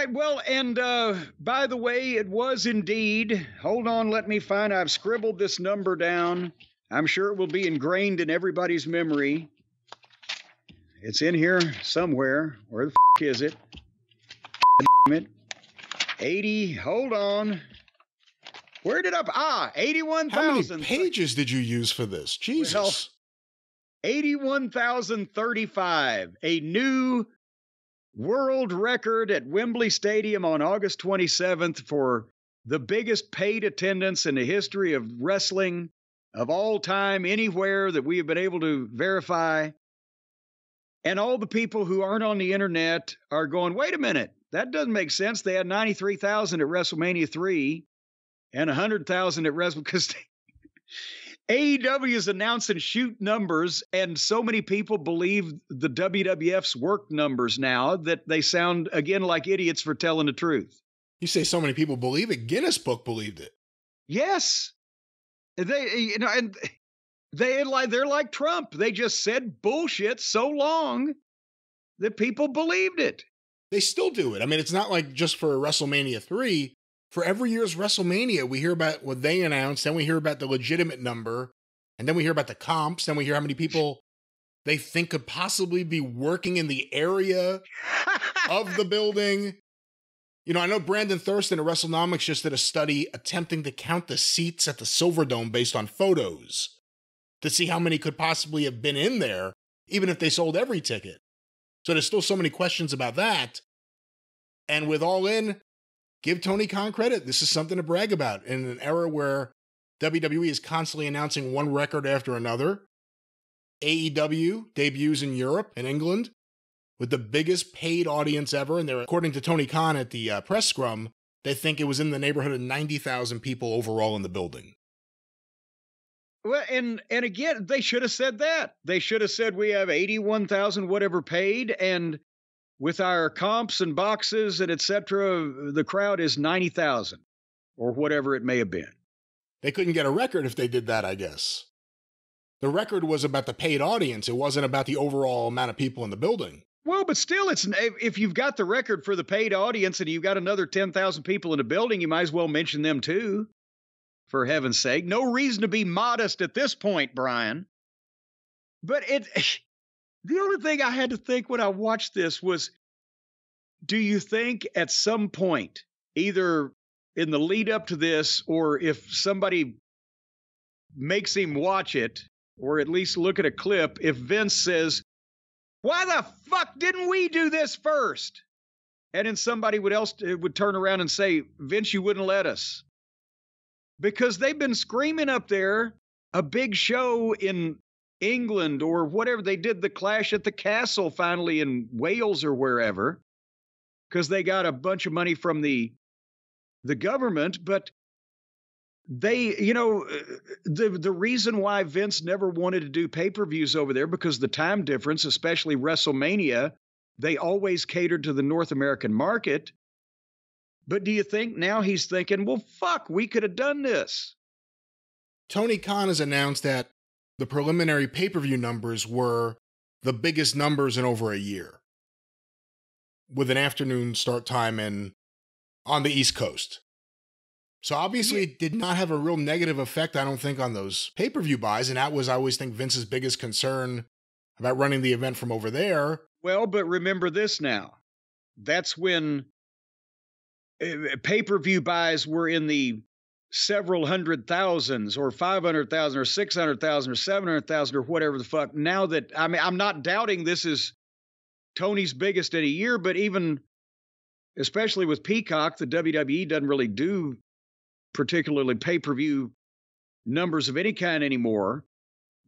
right. Well, and uh, by the way, it was indeed. Hold on, let me find. I've scribbled this number down. I'm sure it will be ingrained in everybody's memory. It's in here somewhere. Where the f- is it? Damn it. 80. Hold on. Where did I? Ah, 81,000. How many pages did you use for this? Jesus. 81,035. A new world record at Wembley Stadium on August 27th for the biggest paid attendance in the history of wrestling of all time, anywhere that we have been able to verify. And all the people who aren't on the internet are going, wait a minute, that doesn't make sense. They had 93,000 at WrestleMania 3 and 100,000 at WrestleMania because AEW is announcing shoot numbers, and so many people believe the WWF's work numbers now that they sound again like idiots for telling the truth. You say so many people believe it. Guinness Book believed it. Yes, they you know, and they like they're like Trump. They just said bullshit so long that people believed it. They still do it. I mean, it's not like just for WrestleMania 3. For every year's WrestleMania, we hear about what they announced, then we hear about the legitimate number, and then we hear about the comps, then we hear how many people they think could possibly be working in the area of the building. You know, I know Brandon Thurston at WrestleNomics just did a study attempting to count the seats at the Silverdome based on photos to see how many could possibly have been in there, even if they sold every ticket. So there's still so many questions about that. And with All In, give Tony Khan credit. This is something to brag about in an era where WWE is constantly announcing one record after another. AEW debuts in Europe and England with the biggest paid audience ever. And they're, according to Tony Khan at the uh, press scrum, they think it was in the neighborhood of 90,000 people overall in the building. Well, and and again, they should have said that. They should have said we have eighty-one thousand whatever paid, and with our comps and boxes and etc., the crowd is ninety thousand or whatever it may have been. They couldn't get a record if they did that, I guess. The record was about the paid audience, it wasn't about the overall amount of people in the building. Well, but still, it's if if you've got the record for the paid audience and you've got another ten thousand people in the building, you might as well mention them too. For heaven's sake, no reason to be modest at this point, Brian. But it, the only thing I had to think when I watched this was, do you think at some point, either in the lead up to this, or if somebody makes him watch it, or at least look at a clip, if Vince says, why the fuck didn't we do this first? And then somebody would else uh, would turn around and say, Vince, you wouldn't let us. Because they've been screaming up there a big show in England or whatever. They did the clash at the castle finally in Wales or wherever. Because they got a bunch of money from the the government, but they, you know, the the reason why Vince never wanted to do pay-per-views over there because the time difference, especially WrestleMania, they always catered to the North American market. But do you think now he's thinking, well, fuck, we could have done this? Tony Khan has announced that the preliminary pay per view numbers were the biggest numbers in over a year, with an afternoon start time in on the East Coast. So obviously, it did not have a real negative effect, I don't think, on those pay per view buys. And that was, I always think, Vince's biggest concern about running the event from over there. Well, but remember this now. That's when eh, pay per view buys were in the several hundred thousands or 500,000 or 600,000 or 700,000 or whatever the fuck. Now that, I mean, I'm not doubting this is Tony's biggest in a year, but even, especially with Peacock, the WWE doesn't really do particularly pay per view numbers of any kind anymore.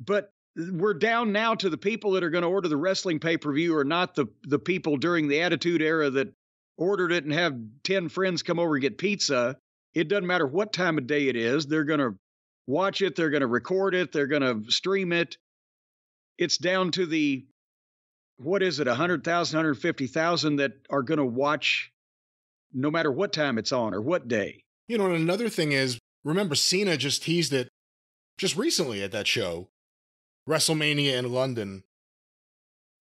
But we're down now to the people that are going to order the wrestling pay per view are not the, the people during the Attitude Era that ordered it and have 10 friends come over and get pizza. It doesn't matter what time of day it is. They're going to watch it, they're going to record it, they're going to stream it. It's down to the, what is it, 100,000, 150,000 that are going to watch no matter what time it's on or what day. You know, and another thing is, remember, Cena just teased it just recently at that show, WrestleMania in London.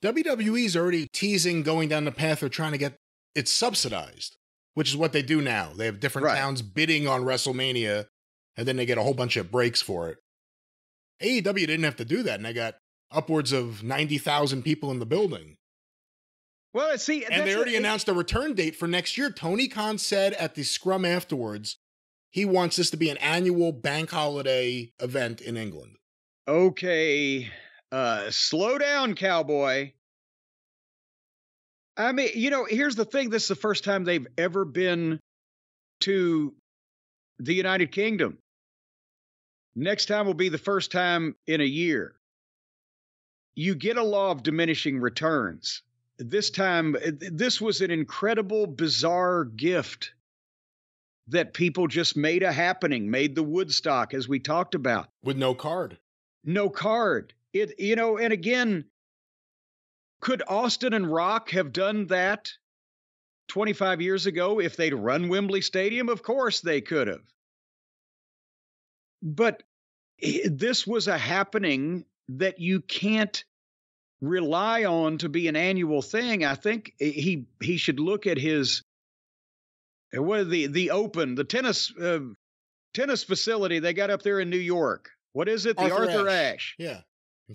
WWE's already teasing going down the path of trying to get it subsidized. Which is what they do now. They have different Right. towns bidding on WrestleMania, and then they get a whole bunch of breaks for it. AEW didn't have to do that, and they got upwards of 90,000 people in the building. Well, see, And they already announced a return date for next year. Tony Khan said at the scrum afterwards, he wants this to be an annual bank holiday event in England. Okay, uh, slow down, cowboy. I mean, you know, here's the thing. This is the first time they've ever been to the United Kingdom. Next time will be the first time in a year. You get a law of diminishing returns. This time, this was an incredible, bizarre gift that people just made a happening, made the Woodstock, as we talked about With no card. no card. It you know, and again, could Austin and Rock have done that 25 years ago if they'd run Wembley Stadium? Of course they could have. But this was a happening that you can't rely on to be an annual thing. I think he he should look at his uh, what the the open the tennis uh, tennis facility they got up there in New York. What is it? The Arthur, Ashe. Yeah.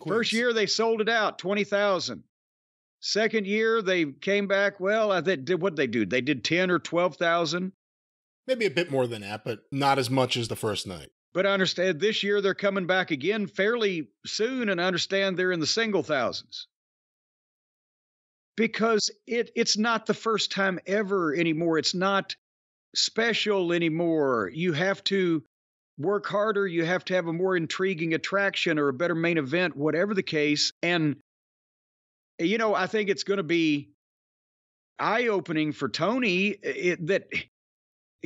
First year they sold it out, twenty thousand. Second year they came back. Well, I think did what they do? They did ten or twelve thousand. Maybe a bit more than that, but not as much as the first night. But I understand this year they're coming back again fairly soon, and I understand they're in the single thousands. Because it it's not the first time ever anymore. It's not special anymore. You have to work harder, you have to have a more intriguing attraction or a better main event, whatever the case. And you know, I think it's going to be eye-opening for Tony it, that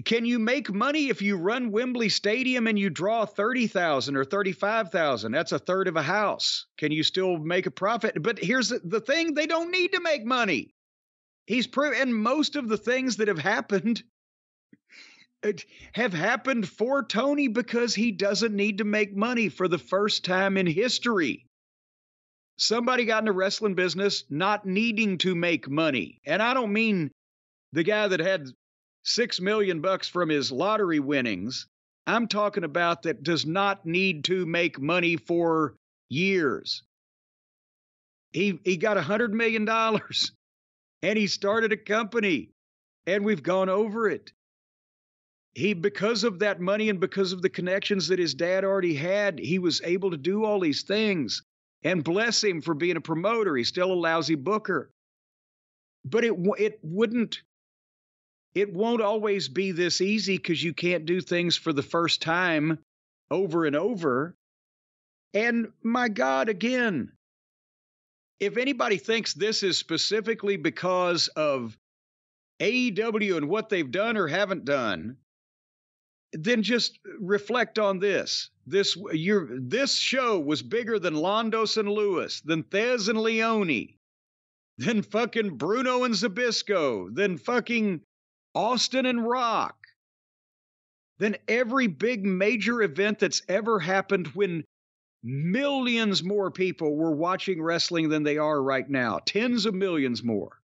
can you make money if you run Wembley Stadium and you draw 30,000 or 35,000? That's a third of a house. Can you still make a profit? But here's the, the thing they don't need to make money. He's pro- and most of the things that have happened have happened for Tony because he doesn't need to make money for the first time in history. Somebody got in the wrestling business not needing to make money. And I don't mean the guy that had six million bucks from his lottery winnings. I'm talking about that does not need to make money for years. He he got a hundred million dollars and he started a company and we've gone over it. He because of that money and because of the connections that his dad already had, he was able to do all these things. And bless him for being a promoter. He's still a lousy booker. But it it wouldn't it won't always be this easy because you can't do things for the first time over and over. And my God, again, if anybody thinks this is specifically because of AEW and what they've done or haven't done, then just reflect on this. This your this show was bigger than Londos and Lewis, than Thesz and Leone, than fucking Bruno and Zbyszko, than fucking Austin and Rock, than every big major event that's ever happened when millions more people were watching wrestling than they are right now. Tens of millions more.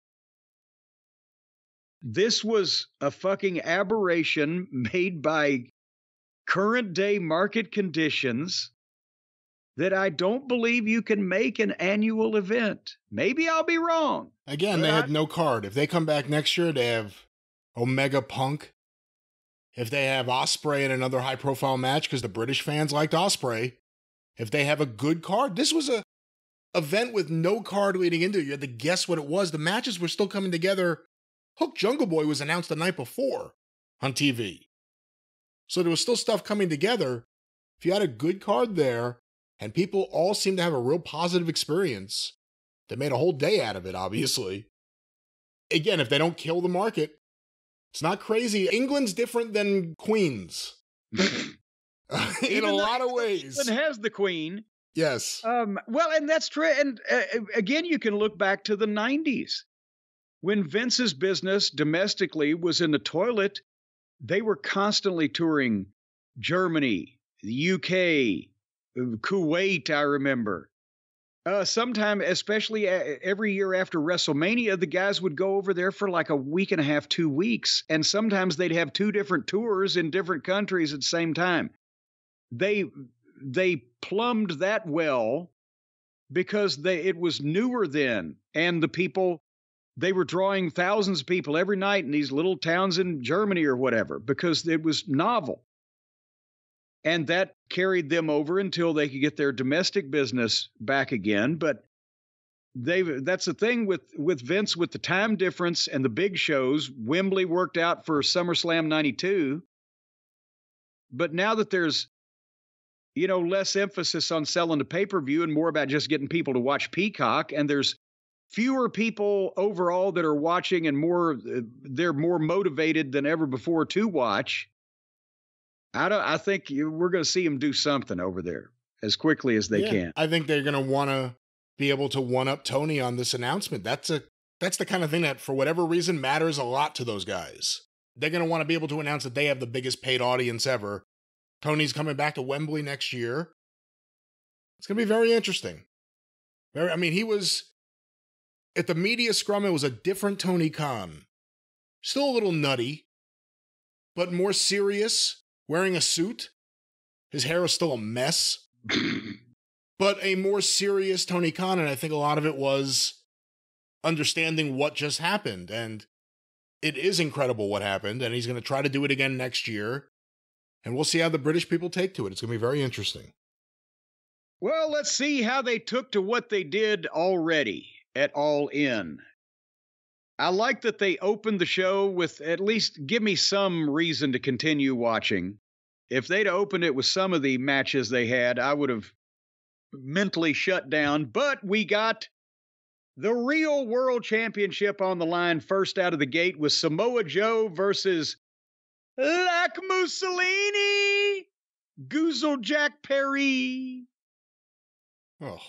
This was a fucking aberration made by current day market conditions that I don't believe you can make an annual event. Maybe I'll be wrong. Again, they I- had no card. If they come back next year, they have Omega Punk. If they have Ospreay in another high profile match, because the British fans liked Ospreay. If they have a good card, this was a event with no card leading into it. You had to guess what it was. The matches were still coming together. Hook Jungle Boy was announced the night before on TV. So there was still stuff coming together. If you had a good card there, and people all seemed to have a real positive experience, they made a whole day out of it, obviously. Again, if they don't kill the market, it's not crazy. England's different than Queens in a lot of ways. England has the queen. Yes. Um, well, and that's true. And uh, again, you can look back to the 90s. When Vince's business domestically was in the toilet, they were constantly touring Germany, the UK, uh, Kuwait, I remember. Uh, sometime, especially every year after WrestleMania, the guys would go over there for like a week and a half, two weeks, and sometimes they'd have two different tours in different countries at the same time. They they plumbed that well because they it was newer then, and the people they were drawing thousands of people every night in these little towns in Germany or whatever because it was novel. And that carried them over until they could get their domestic business back again. But they that's the thing with with Vince with the time difference and the big shows. Wembley worked out for SummerSlam 92. But now that there's you know less emphasis on selling the pay-per-view and more about just getting people to watch Peacock and there's fewer people overall that are watching and more uh, they're more motivated than ever before to watch I don't. I think we're going to see them do something over there as quickly as they Yeah, can. I think they're going to want to be able to one up Tony on this announcement. That's a that's the kind of thing that, for whatever reason, matters a lot to those guys. They're going to want to be able to announce that they have the biggest paid audience ever. Tony's coming back to Wembley next year. It's going to be very interesting. Very, I mean, he was at the media scrum. It was a different Tony Khan, still a little nutty, but more serious. Wearing a suit, his hair was still a mess but a more serious Tony Khan. And I think a lot of it was understanding what just happened. And it is incredible what happened. And he's going to try to do it again next year. And we'll see how the British people take to it. It's going to be very interesting. Well, let's see how they took to what they did already at All In. I like that they opened the show with at least give me some reason to continue watching. If they'd opened it with some of the matches they had, I would have mentally shut down. But we got the real world championship on the line first out of the gate with Samoa Joe versus Lac Mussolini, Goozle Jack Perry. Oh,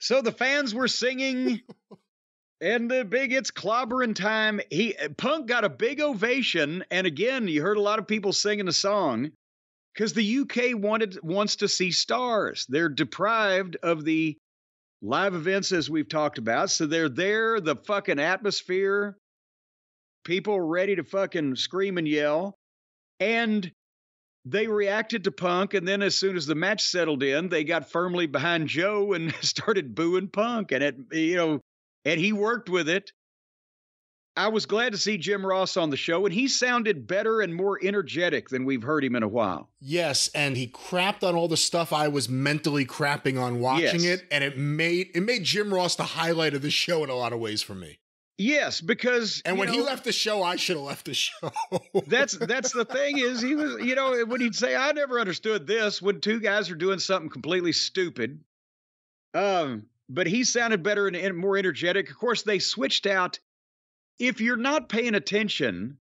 So the fans were singing, and the big it's clobbering time. He Punk got a big ovation, and again, you heard a lot of people singing the song because the UK wanted wants to see stars. They're deprived of the live events as we've talked about, so they're there. The fucking atmosphere, people ready to fucking scream and yell, and they reacted to Punk, and then as soon as the match settled in, they got firmly behind Joe and started booing Punk, and it, you know, and he worked with it. I was glad to see Jim Ross on the show, and he sounded better and more energetic than we've heard him in a while. yes, and he crapped on all the stuff I was mentally crapping on watching Yes. it, and it made it made Jim Ross the highlight of the show in a lot of ways for me. Yes, because And when he left the show, I should have left the show. that's that's the thing is he was you know when he'd say I never understood this when two guys are doing something completely stupid. Um, but he sounded better and, and more energetic. Of course, they switched out. If you're not paying attention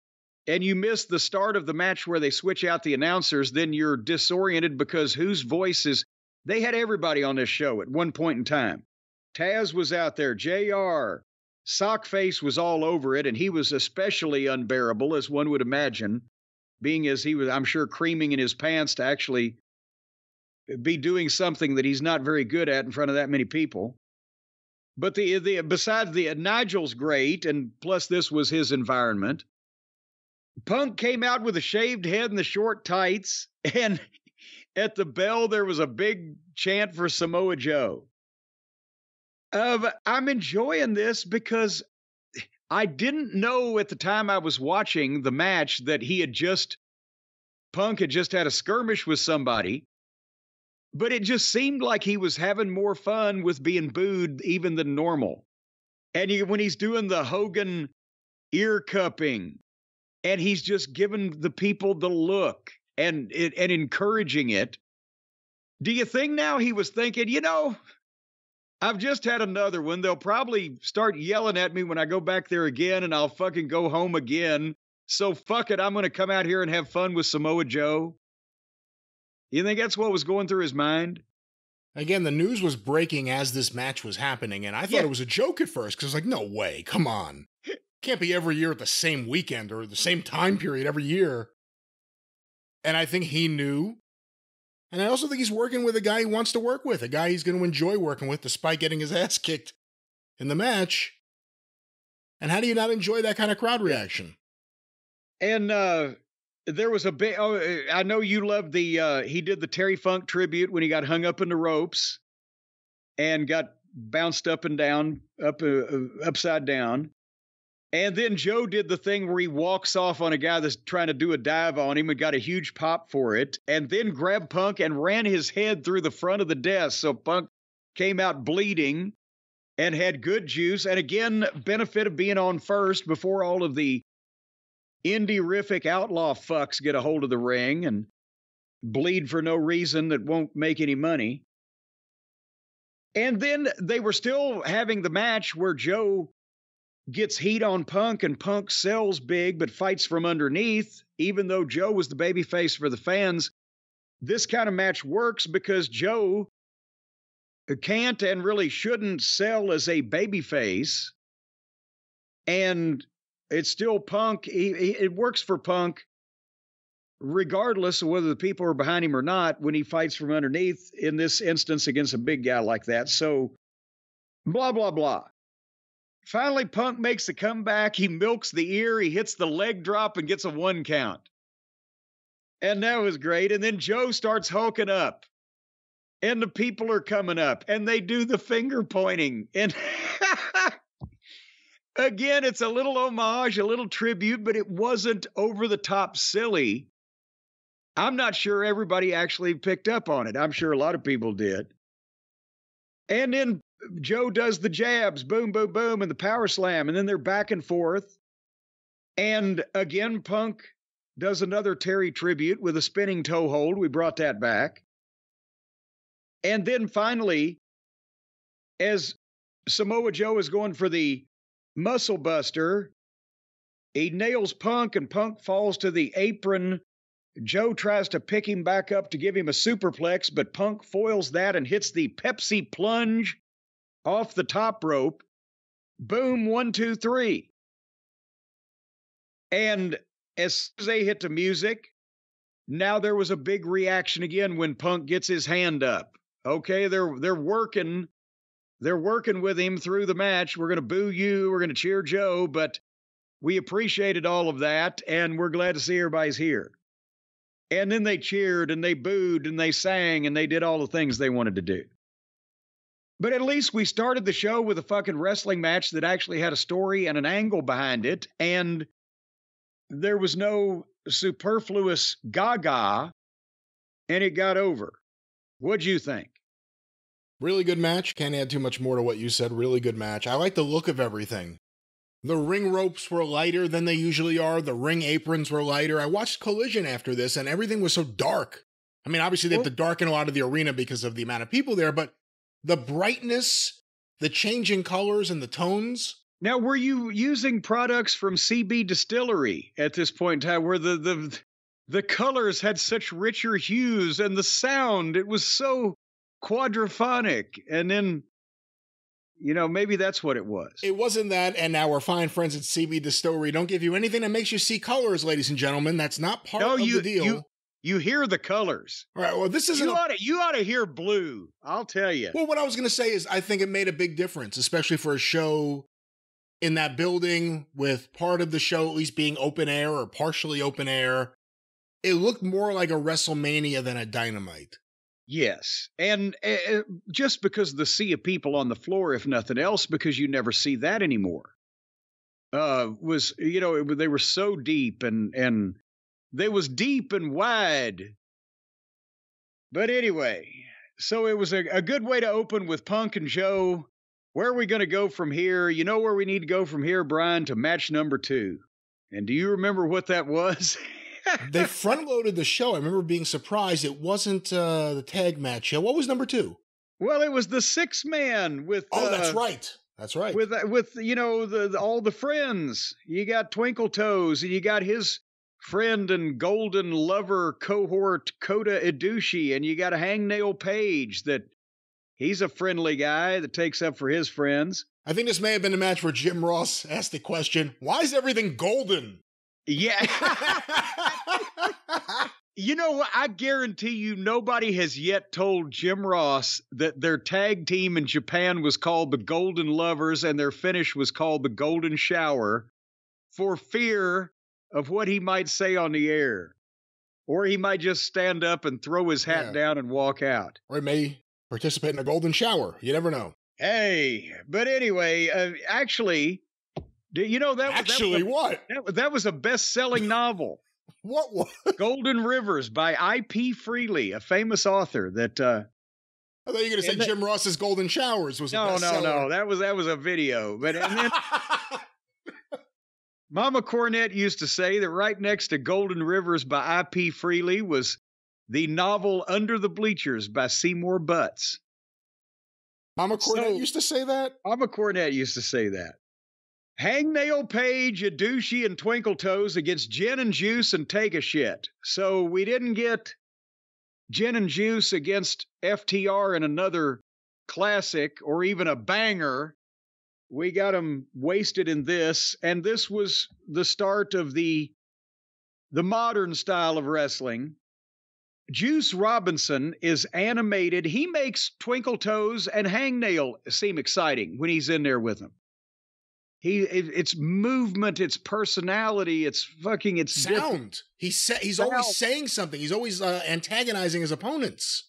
and you miss the start of the match where they switch out the announcers, then you're disoriented because whose voice is they had everybody on this show at one point in time. Taz was out there, JR, Sockface was all over it, and he was especially unbearable, as one would imagine, being as he was, I'm sure, creaming in his pants to actually be doing something that he's not very good at in front of that many people. But the the besides the uh, Nigel's great, and plus this was his environment. Punk came out with a shaved head and the short tights, and at the bell there was a big chant for Samoa Joe. Uh, I'm enjoying this because I didn't know at the time I was watching the match that he had just Punk had just had a skirmish with somebody. But it just seemed like he was having more fun with being booed even than normal. And he, when he's doing the Hogan ear cupping and he's just giving the people the look and and encouraging it. Do you think now he was thinking, you know, I've just had another one. They'll probably start yelling at me when I go back there again and I'll fucking go home again. So fuck it, I'm going to come out here and have fun with Samoa Joe. You think that's what was going through his mind? Again, the news was breaking as this match was happening, and I thought Yeah. it was a joke at first because I was like, no way, come on. Can't be every year at the same weekend or the same time period every year. And I think he knew And I also think he's working with a guy he wants to work with, a guy he's going to enjoy working with despite getting his ass kicked in the match. And how do you not enjoy that kind of crowd reaction? And uh there was a big oh I know you loved the uh he did the Terry Funk tribute when he got hung up in the ropes and got bounced up and down up uh, uh upside down. And then Joe did the thing where he walks off on a guy that's trying to do a dive on him and got a huge pop for it, and then grabbed Punk and ran his head through the front of the desk. So Punk came out bleeding and had good juice. And again, benefit of being on first before all of the indie-rific outlaw fucks get a hold of the ring and bleed for no reason that won't make any money. And then they were still having the match where Joe gets heat on Punk and Punk sells big but fights from underneath, even though Joe was the babyface for the fans. This kind of match works because Joe can't and really shouldn't sell as a babyface. And it's still Punk. He, he, it works for Punk regardless of whether the people are behind him or not when he fights from underneath, in this instance against a big guy like that. So, blah, blah, blah. Finally, Punk makes a comeback. He milks the ear, he hits the leg drop and gets a one count. And that was great. And then Joe starts hulking up. And the people are coming up and they do the finger pointing. And again, it's a little homage, a little tribute, but it wasn't over the top silly. I'm not sure everybody actually picked up on it. I'm sure a lot of people did. And then Joe does the jabs, boom, boom, boom, and the power slam, and then they're back and forth. And again, Punk does another Terry tribute with a spinning toe hold. We brought that back. And then finally, as Samoa Joe is going for the muscle buster, he nails Punk, and Punk falls to the apron. Joe tries to pick him back up to give him a superplex, but Punk foils that and hits the Pepsi plunge off the top rope. Boom, one, two, three. And as they hit the music, now there was a big reaction again when Punk gets his hand up. Okay, they're they're working, they're working with him through the match. We're gonna boo you, we're gonna cheer Joe, but we appreciated all of that, and we're glad to see everybody's here. And then they cheered and they booed and they sang and they did all the things they wanted to do. But at least we started the show with a fucking wrestling match that actually had a story and an angle behind it. And there was no superfluous gaga, and it got over. What'd you think? Really good match. Can't add too much more to what you said. Really good match. I like the look of everything. The ring ropes were lighter than they usually are. The ring aprons were lighter. I watched Collision after this, and everything was so dark. I mean, obviously, they have to darken a lot of the arena because of the amount of people there, but the brightness, the changing colors and the tones. Now, were you using products from CB Distillery at this point in time where the, the, the colors had such richer hues and the sound, it was so quadraphonic. And then, you know, maybe that's what it was. It wasn't that. And now our fine friends at CB Distillery don't give you anything that makes you see colors, ladies and gentlemen. That's not part no, of you, the deal. You, you hear the colors. All right. Well, this is you ought to you ought to hear blue. I'll tell you. Well, what I was going to say is, I think it made a big difference, especially for a show in that building with part of the show at least being open air or partially open air. It looked more like a WrestleMania than a Dynamite. Yes, and uh, just because the sea of people on the floor, if nothing else, because you never see that anymore. Uh, was you know it, they were so deep and and they was deep and wide. But anyway, so it was a, a good way to open with Punk and Joe. Where are we going to go from here? You know where we need to go from here, Brian, to match number two. And do you remember what that was? they front loaded the show. I remember being surprised it wasn't uh, the tag match show. What was number two? Well, it was the six man with. Oh, uh, that's right. That's right. With uh, with you know the, the, all the friends. You got Twinkle Toes, and you got his friend and golden lover cohort Kota Ibushi, and you got a hangnail page that he's a friendly guy that takes up for his friends. I think this may have been a match where Jim Ross asked the question, why is everything golden? Yeah. You know what? I guarantee you nobody has yet told Jim Ross that their tag team in Japan was called the Golden Lovers and their finish was called the Golden Shower for fear of what he might say on the air. Or he might just stand up and throw his hat Yeah. down and walk out. Or he may participate in a golden shower. You never know. Hey, but anyway, uh, actually, do you know that was, Actually, that was, what? that, was- that was a best-selling novel. What was? Golden Rivers by I.P. Freely, a famous author that uh I thought you were going to say that- Jim Ross's Golden Showers was a no, no, no, that was that was a video. But and then Mama Cornette used to say that right next to Golden Rivers by I.P. Freely was the novel Under the Bleachers by Seymour Butts. Mama Cornette So- used to say that. Mama Cornette used to say that. Hangnail Page, Adushi, and Twinkle Toes against Gin and Juice and Take a Shit. So we didn't get Gin and Juice against FTR in another classic or even a banger. We got them wasted in this, and this was the start of the the modern style of wrestling. Juice Robinson is animated. He makes Twinkle Toes and Hangnail seem exciting when he's in there with them. He, it, it's movement, it's personality, it's fucking, it's different. Sound. He's sa- he's Sound. always saying something. He's always uh, antagonizing his opponents.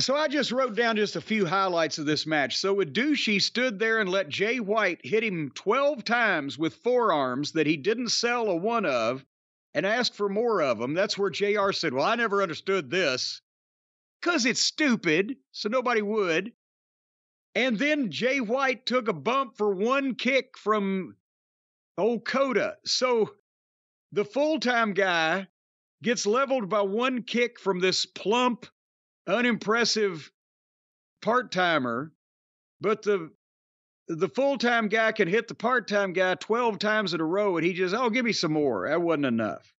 So I just wrote down just a few highlights of this match. So Ibushi stood there and let Jay White hit him 12 times with forearms that he didn't sell a one of and asked for more of them. That's where JR said, Well, I never understood this. Because it's stupid, so nobody would. And then Jay White took a bump for one kick from old Kota. So the full time guy gets leveled by one kick from this plump, unimpressive part timer, but the the full time guy can hit the part time guy 12 times in a row, and he just, oh, give me some more. That wasn't enough.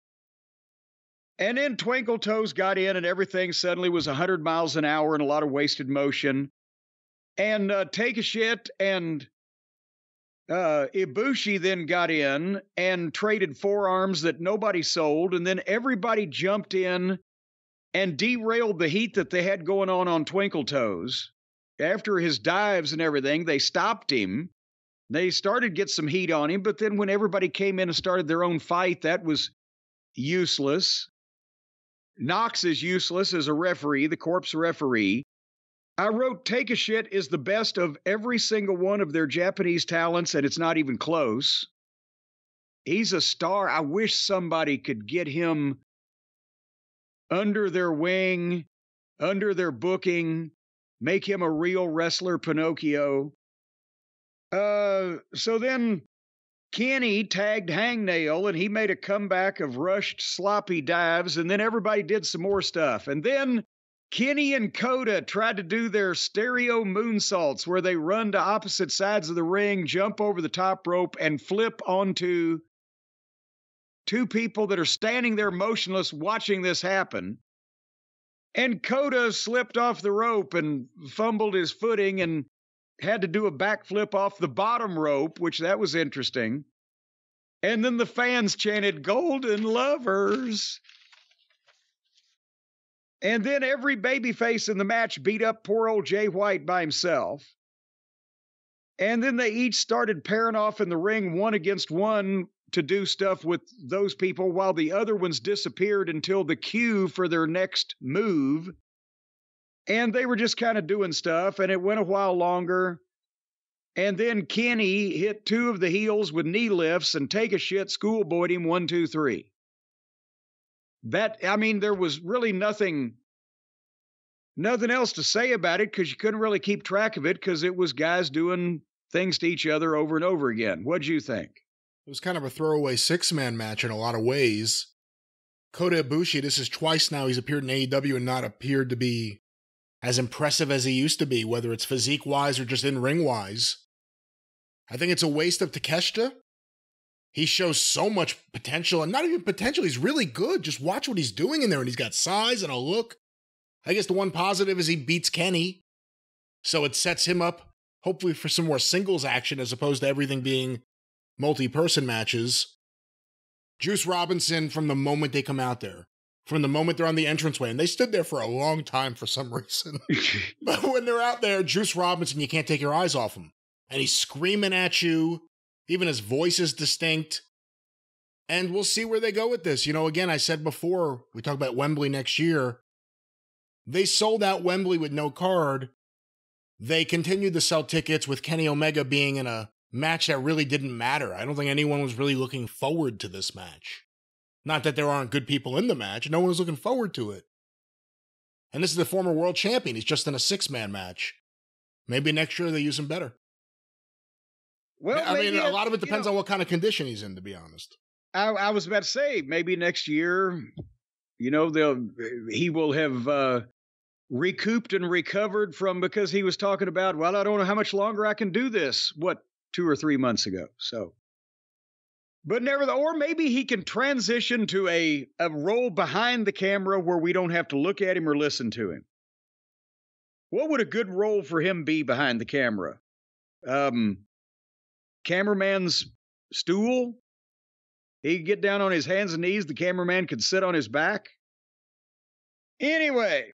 And then Twinkle Toes got in, and everything suddenly was 100 miles an hour and a lot of wasted motion. And uh, Take a Shit and uh, Ibushi then got in and traded forearms that nobody sold, and then everybody jumped in and derailed the heat that they had going on on Twinkle Toes. After his dives and everything, they stopped him. They started to get some heat on him, but then when everybody came in and started their own fight, that was useless. Knox is useless as a referee, the corpse referee. I wrote Take a Shit is the best of every single one of their Japanese talents, and it's not even close. He's a star. I wish somebody could get him under their wing, under their booking, make him a real wrestler, Pinocchio. Uh, so then Kenny tagged Hangnail and he made a comeback of rushed, sloppy dives, and then everybody did some more stuff. And then Kenny and Kota tried to do their stereo moonsaults where they run to opposite sides of the ring, jump over the top rope, and flip onto two people that are standing there motionless watching this happen. And Kota slipped off the rope and fumbled his footing and had to do a backflip off the bottom rope, which that was interesting. And then the fans chanted Golden Lovers. And then every babyface in the match beat up poor old Jay White by himself. And then they each started pairing off in the ring one against one to do stuff with those people while the other ones disappeared until the cue for their next move. And they were just kind of doing stuff, and it went a while longer. And then Kenny hit two of the heels with knee lifts and take a shit, schoolboyed him one, two, three. That, I mean, there was really nothing. Nothing else to say about it because you couldn't really keep track of it because it was guys doing things to each other over and over again. What'd you think? It was kind of a throwaway six man match in a lot of ways. Kota Ibushi, this is twice now he's appeared in AEW and not appeared to be as impressive as he used to be, whether it's physique wise or just in ring wise. I think it's a waste of Takeshita. He shows so much potential, and not even potential, he's really good. Just watch what he's doing in there, and he's got size and a look. I guess the one positive is he beats Kenny. So it sets him up, hopefully, for some more singles action as opposed to everything being multi person matches. Juice Robinson, from the moment they come out there, from the moment they're on the entranceway. And they stood there for a long time for some reason. but when they're out there, Juice Robinson, you can't take your eyes off him. And he's screaming at you. Even his voice is distinct. And we'll see where they go with this. You know, again, I said before, we talk about Wembley next year. They sold out Wembley with no card. They continued to sell tickets with Kenny Omega being in a match that really didn't matter. I don't think anyone was really looking forward to this match. Not that there aren't good people in the match, no one was looking forward to it. And this is the former world champion. He's just in a six man match. Maybe next year they use him better. Well, I mean, a lot of it depends know, on what kind of condition he's in, to be honest. I, I, was about to say maybe next year, you know, they'll he will have uh, recouped and recovered from because he was talking about, well, I don't know how much longer I can do this. What two or three months ago. So, but never, or maybe he can transition to a a role behind the camera where we don't have to look at him or listen to him. What would a good role for him be behind the camera? Um, cameraman's stool. He could get down on his hands and knees. The cameraman could sit on his back. Anyway,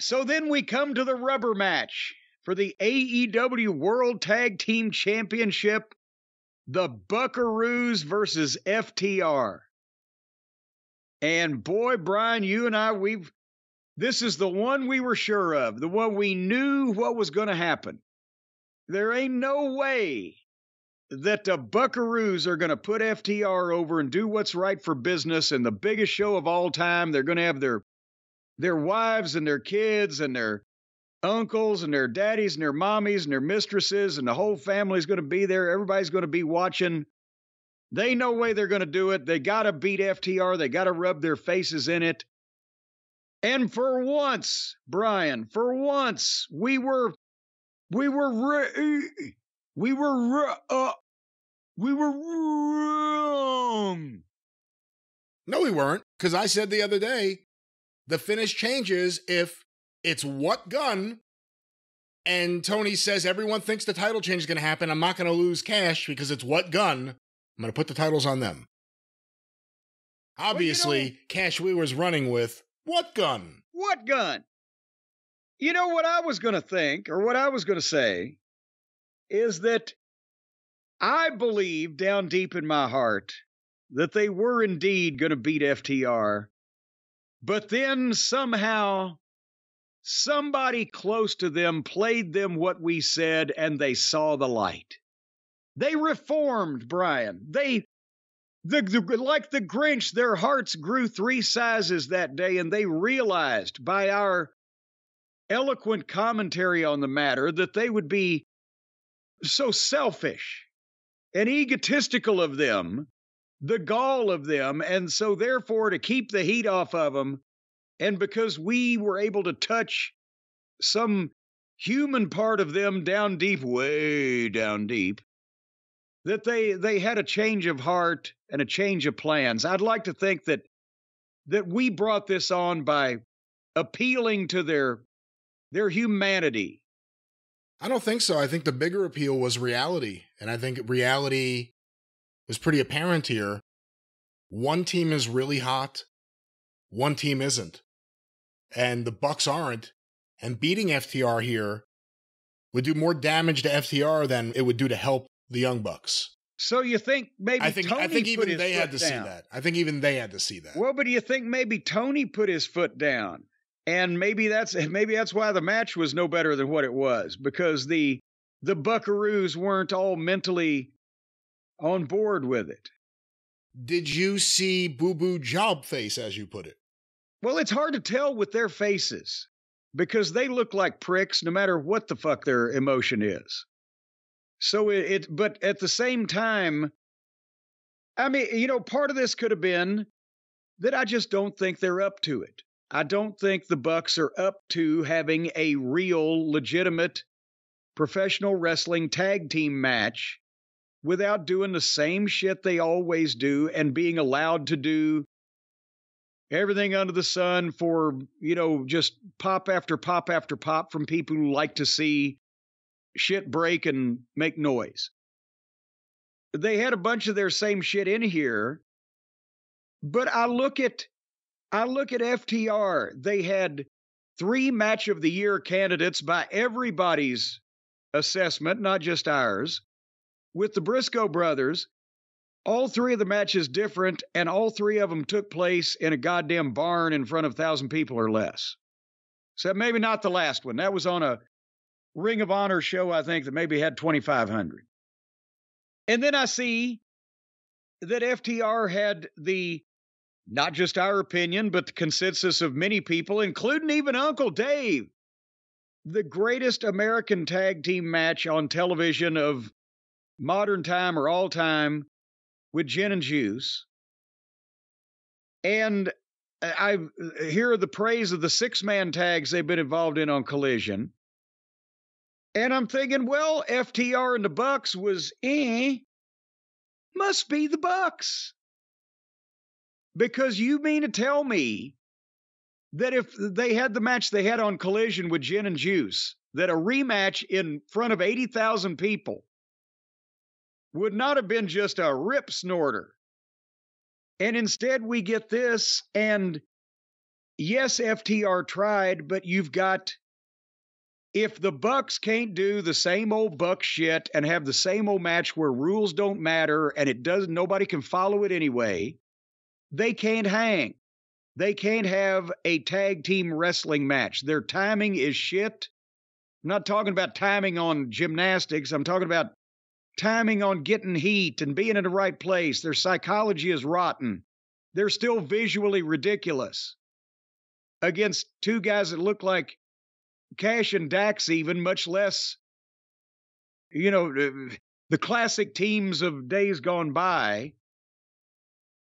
so then we come to the rubber match for the AEW World Tag Team Championship, the Buckaroos versus FTR. And boy, Brian, you and I, we've this is the one we were sure of, the one we knew what was going to happen. There ain't no way that the Buckaroos are going to put FTR over and do what's right for business and the biggest show of all time. They're going to have their their wives and their kids and their uncles and their daddies and their mommies and their mistresses and the whole family's going to be there. Everybody's going to be watching. They know way they're going to do it. They got to beat FTR. They got to rub their faces in it. And for once, Brian, for once, we were, we were, we were, uh, we were wrong. No, we weren't. Because I said the other day, the finish changes if it's what gun? And Tony says everyone thinks the title change is going to happen. I'm not going to lose cash because it's what gun? I'm going to put the titles on them. Obviously, well, you know, Cash Wheeler's running with what gun? What gun? You know what I was going to think, or what I was going to say, is that I believe down deep in my heart that they were indeed going to beat FTR. But then somehow somebody close to them played them what we said and they saw the light. They reformed, Brian. They the, the, like the Grinch, their hearts grew three sizes that day, and they realized by our eloquent commentary on the matter that they would be so selfish and egotistical of them, the gall of them, and so therefore to keep the heat off of them, and because we were able to touch some human part of them down deep, way down deep, that they they had a change of heart and a change of plans. I'd like to think that that we brought this on by appealing to their their humanity. I don't think so. I think the bigger appeal was reality, and I think reality was pretty apparent here. One team is really hot, one team isn't and the Bucks aren't, and beating FTR here would do more damage to FTR than it would do to help the Young Bucks. So you think maybe I think Tony I think even they had to down. see that. I think even they had to see that. Well, but do you think maybe Tony put his foot down? And maybe that's maybe that's why the match was no better than what it was because the the Buckaroos weren't all mentally on board with it. Did you see Boo Boo Job Face, as you put it? Well, it's hard to tell with their faces because they look like pricks no matter what the fuck their emotion is. So it, it, but at the same time, I mean, you know, part of this could have been that I just don't think they're up to it. I don't think the Bucks are up to having a real, legitimate professional wrestling tag team match without doing the same shit they always do and being allowed to do everything under the sun for, you know, just pop after pop after pop from people who like to see shit break and make noise. They had a bunch of their same shit in here, but I look at I look at FTR, they had three match of the year candidates by everybody's assessment, not just ours, with the Briscoe brothers. All three of the matches different, and all three of them took place in a goddamn barn in front of 1,000 people or less. So maybe not the last one. That was on a Ring of Honor show, I think, that maybe had 2,500. And then I see that FTR had the not just our opinion, but the consensus of many people, including even Uncle Dave, the greatest American tag team match on television of modern time or all time with Gin and Juice. And I hear the praise of the six man tags they've been involved in on Collision. And I'm thinking, well, FTR and the Bucks was eh, must be the Bucks. Because you mean to tell me that if they had the match they had on Collision with Gin and Juice, that a rematch in front of 80,000 people would not have been just a rip snorter. And instead, we get this. And yes, FTR tried, but you've got. If the Bucks can't do the same old Buck shit and have the same old match where rules don't matter and it doesn't, nobody can follow it anyway, they can't hang. They can't have a tag team wrestling match. Their timing is shit. I'm not talking about timing on gymnastics. I'm talking about timing on getting heat and being in the right place. Their psychology is rotten. They're still visually ridiculous against two guys that look like Cash and Dax, even much less, you know, the classic teams of days gone by.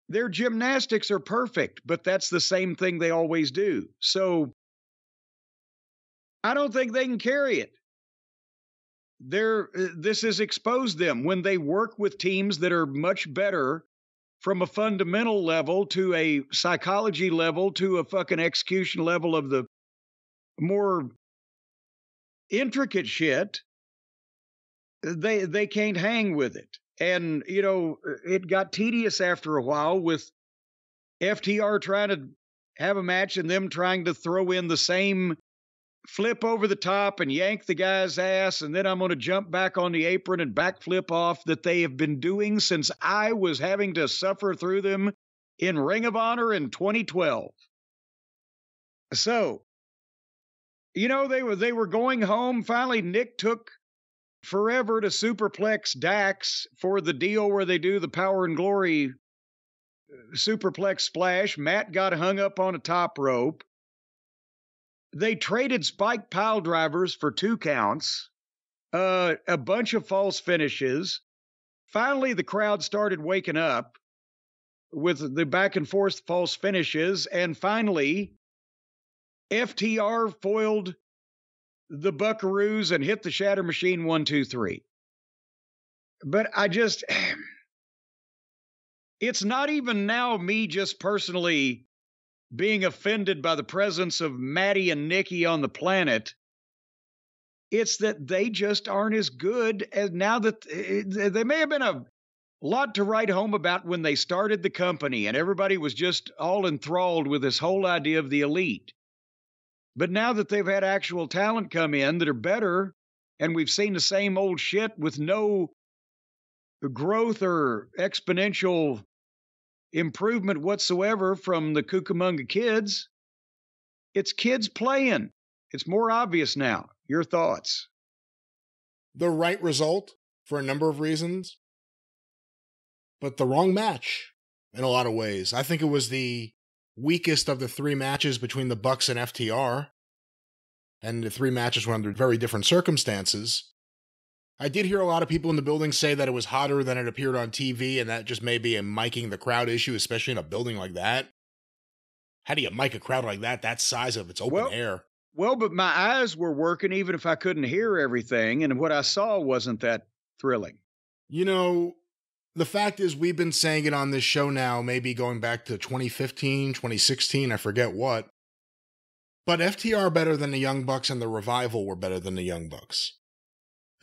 Their gymnastics are perfect, but that's the same thing they always do. So I don't think they can carry it they're uh, this has exposed them. When they work with teams that are much better from a fundamental level to a psychology level to a fucking execution level of the more intricate shit they they can't hang with it. And you know it got tedious after a while with FTR trying to have a match and them trying to throw in the same flip over the top and yank the guy's ass, and then I'm going to jump back on the apron and backflip off that they have been doing since I was having to suffer through them in Ring of Honor in 2012. So, you know, they were they were going home. Finally, Nick took forever to superplex Dax for the deal where they do the power and glory uh, superplex splash. Matt got hung up on a top rope. They traded Spike pile drivers for two counts, uh, a bunch of false finishes. Finally, the crowd started waking up with the back and forth false finishes. And finally, FTR foiled the Buckaroos and hit the Shatter Machine one, two, three. But I just, it's not even now me just personally being offended by the presence of Maddie and Nikki on the planet. It's that they just aren't as good as now that eh, eh, they may have been a lot to write home about when they started the company and everybody was just all enthralled with this whole idea of the elite. But now that they've had actual talent come in that are better, and we've seen the same old shit with no growth or exponential improvement whatsoever from the Cucamonga kids. It's kids playing. It's more obvious now. Your thoughts? The right result for a number of reasons, but the wrong match in a lot of ways. I think it was the weakest of the three matches between the Bucks and FTR. And the three matches were under very different circumstances. I did hear a lot of people in the building say that it was hotter than it appeared on TV, and that just may be a miking the crowd issue, especially in a building like that. How do you mic a crowd like that, that size of it's open well, air? Well, but my eyes were working even if I couldn't hear everything, and what I saw wasn't that thrilling. You know, the fact is, we've been saying it on this show now, maybe going back to 2015, 2016, I forget what. But FTR better than the Young Bucks and the Revival were better than the Young Bucks.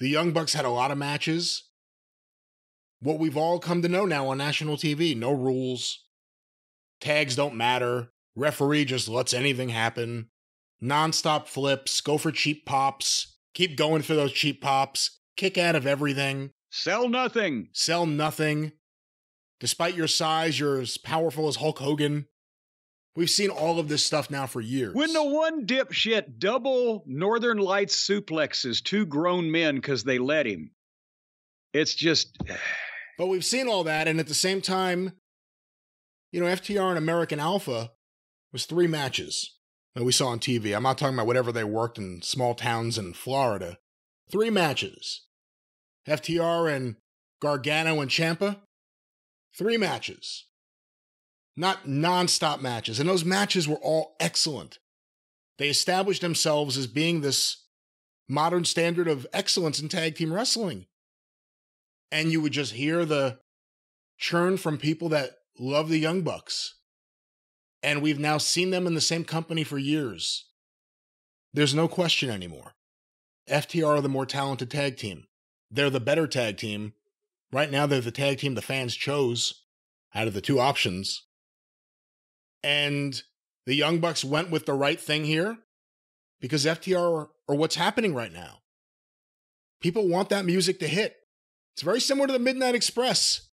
The Young Bucks had a lot of matches. What we've all come to know now on national TV no rules. Tags don't matter. Referee just lets anything happen. Nonstop flips, go for cheap pops, keep going for those cheap pops, kick out of everything, Sell nothing. sell nothing. Despite your size, you're as powerful as Hulk Hogan. We've seen all of this stuff now for years. When the one dipshit double Northern Lights suplexes two grown men because they let him. It's just. But we've seen all that, and at the same time, you know, FTR and American Alpha was three matches that we saw on TV. I'm not talking about whatever they worked in small towns in Florida. Three matches. FTR and Gargano and Ciampa. Three matches. Not non-stop matches. And those matches were all excellent. They established themselves as being this modern standard of excellence in tag team wrestling and you would just hear the churn from people that love the Young Bucks. And we've now seen them in the same company for years. There's no question anymore. FTR are the more talented tag team. They're the better tag team. Right now, they're the tag team the fans chose out of the two options. And the Young Bucks went with the right thing here because FTR are what's happening right now. People want that music to hit. It's very similar to the Midnight Express.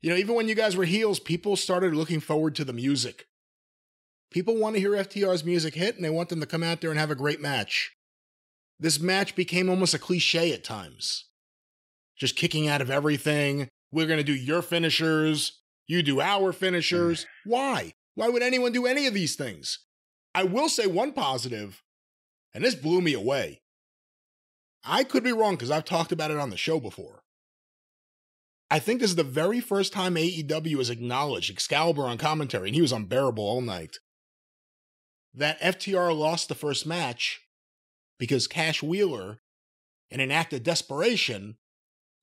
You know, even when you guys were heels, people started looking forward to the music. People want to hear FTR's music hit and they want them to come out there and have a great match. This match became almost a cliche at times. Just kicking out of everything. We're going to do your finishers. You do our finishers. Mm. Why? Why would anyone do any of these things? I will say one positive, and this blew me away. I could be wrong because I've talked about it on the show before. I think this is the very first time AEW has acknowledged Excalibur on commentary, and he was unbearable all night, that FTR lost the first match because Cash Wheeler, in an act of desperation,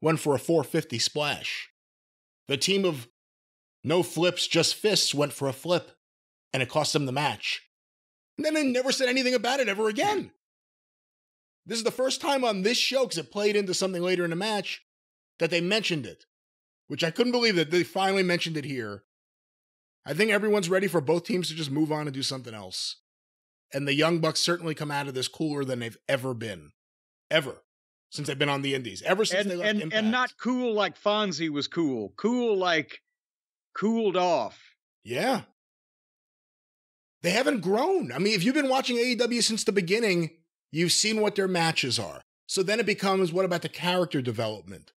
went for a 450 splash. The team of no flips, just fists went for a flip, and it cost them the match. And then they never said anything about it ever again. This is the first time on this show, because it played into something later in the match, that they mentioned it which I couldn't believe that they finally mentioned it here. I think everyone's ready for both teams to just move on and do something else. And the Young Bucks certainly come out of this cooler than they've ever been. Ever. Since they've been on the Indies. Ever since and, they left and, Impact. and not cool like Fonzie was cool. Cool like cooled off. Yeah. They haven't grown. I mean, if you've been watching AEW since the beginning, you've seen what their matches are. So then it becomes what about the character development?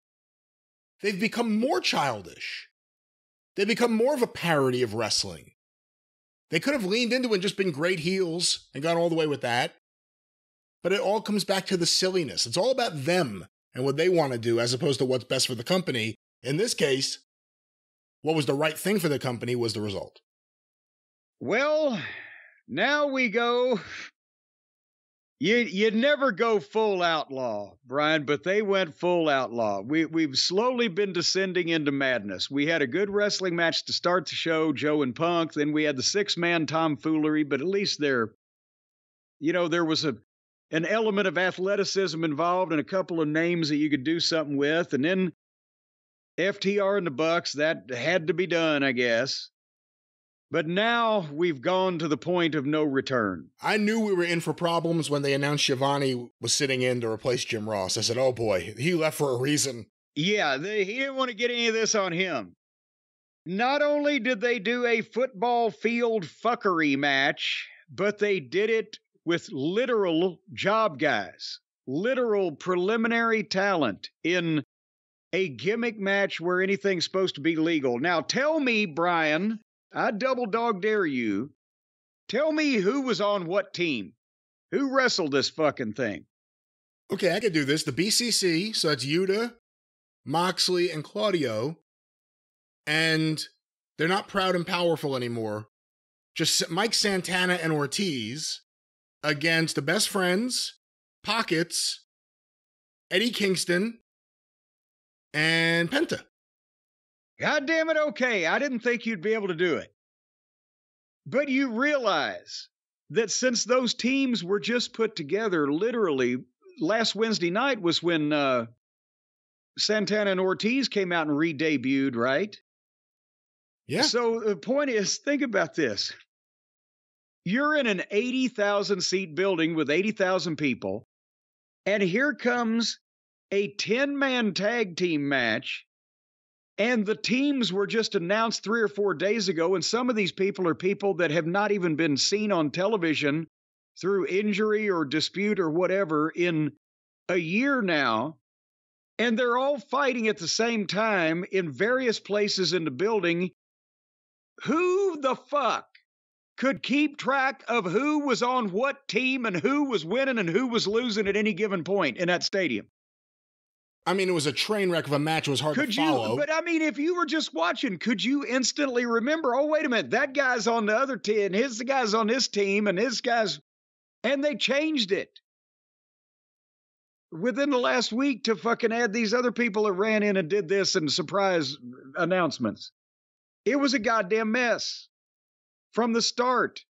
They've become more childish. They become more of a parody of wrestling. They could have leaned into it and just been great heels and gone all the way with that. But it all comes back to the silliness. It's all about them and what they want to do as opposed to what's best for the company. In this case, what was the right thing for the company was the result. Well, now we go you you'd never go full outlaw, Brian, but they went full outlaw. We we've slowly been descending into madness. We had a good wrestling match to start the show, Joe and Punk. Then we had the six man tomfoolery, but at least there, you know, there was a an element of athleticism involved and a couple of names that you could do something with. And then FTR and the Bucks, that had to be done, I guess. But now we've gone to the point of no return. I knew we were in for problems when they announced Giovanni was sitting in to replace Jim Ross. I said, oh boy, he left for a reason. Yeah, they, he didn't want to get any of this on him. Not only did they do a football field fuckery match, but they did it with literal job guys, literal preliminary talent in a gimmick match where anything's supposed to be legal. Now tell me, Brian, I double dog dare you. Tell me who was on what team? Who wrestled this fucking thing? Okay, I could do this. The BCC, so that's Yuta, Moxley, and Claudio. And they're not proud and powerful anymore. Just Mike Santana and Ortiz against the best friends, Pockets, Eddie Kingston, and Penta. God damn it, okay. I didn't think you'd be able to do it. But you realize that since those teams were just put together, literally last Wednesday night was when uh, Santana and Ortiz came out and re debuted, right? Yeah. So the point is think about this. You're in an 80,000 seat building with 80,000 people, and here comes a 10 man tag team match. And the teams were just announced three or four days ago. And some of these people are people that have not even been seen on television through injury or dispute or whatever in a year now. And they're all fighting at the same time in various places in the building. Who the fuck could keep track of who was on what team and who was winning and who was losing at any given point in that stadium? I mean, it was a train wreck of a match. It was hard could to follow. You, but I mean, if you were just watching, could you instantly remember? Oh, wait a minute, that guy's on the other team, his guy's on this team, and his guy's, and they changed it within the last week to fucking add these other people that ran in and did this and surprise announcements. It was a goddamn mess from the start.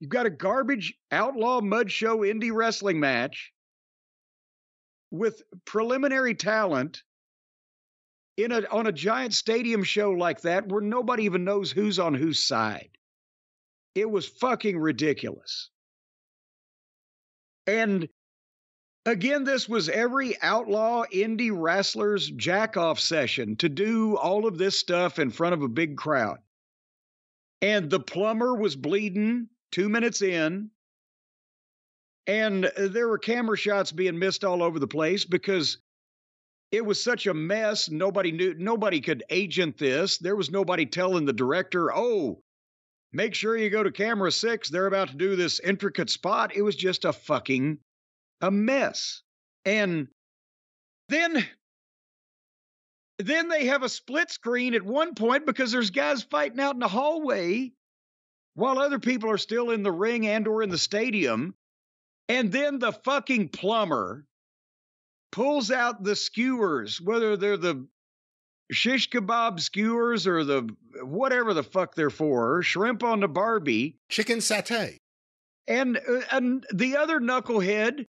You've got a garbage outlaw mud show indie wrestling match with preliminary talent in a on a giant stadium show like that where nobody even knows who's on whose side. It was fucking ridiculous. And again, this was every outlaw indie wrestler's jack off session to do all of this stuff in front of a big crowd. And the plumber was bleeding two minutes in and there were camera shots being missed all over the place because it was such a mess. Nobody knew, nobody could agent this. There was nobody telling the director, oh, make sure you go to camera six. They're about to do this intricate spot. It was just a fucking a mess. And then then they have a split screen at one point because there's guys fighting out in the hallway while other people are still in the ring and or in the stadium and then the fucking plumber pulls out the skewers, whether they're the shish kebab skewers or the whatever the fuck they're for, shrimp on the Barbie, chicken satay. And uh, and the other knucklehead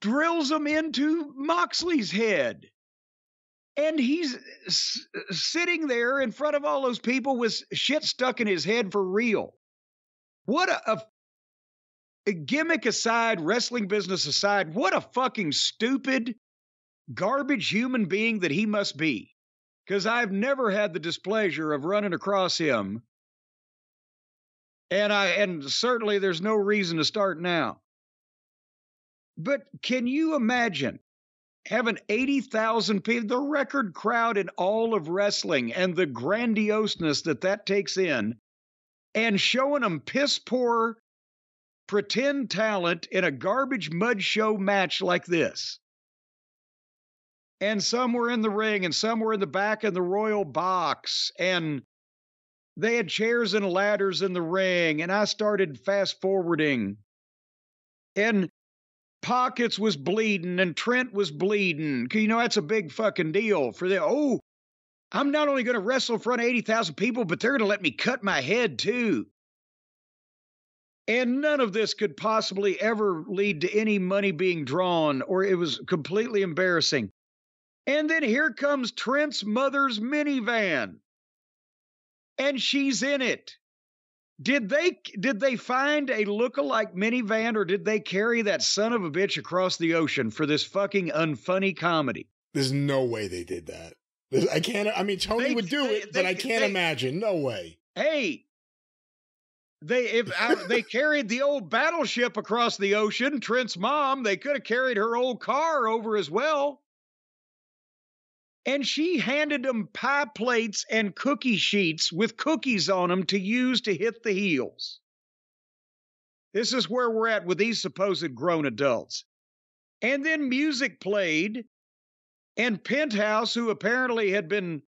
drills them into Moxley's head. And he's s- sitting there in front of all those people with shit stuck in his head for real. What a, a gimmick aside, wrestling business aside, what a fucking stupid, garbage human being that he must be. Because I've never had the displeasure of running across him. And I and certainly there's no reason to start now. But can you imagine having 80,000 people, the record crowd in all of wrestling, and the grandioseness that that takes in, and showing them piss poor pretend talent in a garbage mud show match like this. And some were in the ring, and some were in the back of the royal box, and they had chairs and ladders in the ring, and I started fast forwarding. And Pockets was bleeding, and Trent was bleeding. You know, that's a big fucking deal for the oh, I'm not only going to wrestle in front of 80,000 people, but they're going to let me cut my head too. And none of this could possibly ever lead to any money being drawn, or it was completely embarrassing. And then here comes Trent's mother's minivan. And she's in it. Did they did they find a look-alike minivan or did they carry that son of a bitch across the ocean for this fucking unfunny comedy? There's no way they did that. I can't I mean Tony they, would do they, it, they, but I can't imagine. No way. Hey, they if uh, they carried the old battleship across the ocean, Trent's mom, they could have carried her old car over as well. And she handed them pie plates and cookie sheets with cookies on them to use to hit the heels. This is where we're at with these supposed grown adults. And then music played, and Penthouse, who apparently had been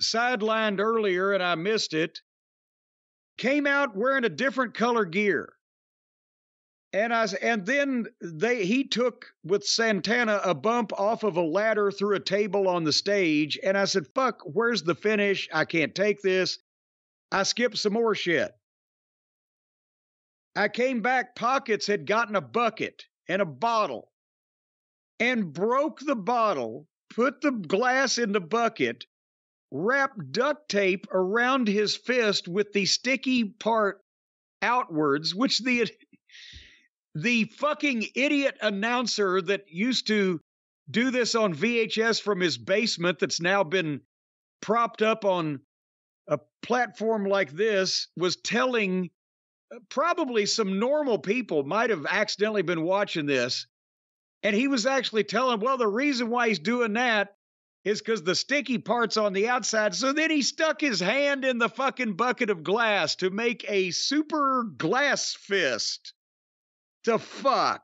sidelined earlier and I missed it, came out wearing a different color gear. And I and then they he took with Santana a bump off of a ladder through a table on the stage, and I said, "Fuck, where's the finish? I can't take this." I skipped some more shit. I came back. Pockets had gotten a bucket and a bottle, and broke the bottle, put the glass in the bucket, wrapped duct tape around his fist with the sticky part outwards, which the the fucking idiot announcer that used to do this on VHS from his basement that's now been propped up on a platform like this was telling uh, probably some normal people might have accidentally been watching this. And he was actually telling well the reason why he's doing that is because the sticky part's on the outside so then he stuck his hand in the fucking bucket of glass to make a super glass fist the fuck?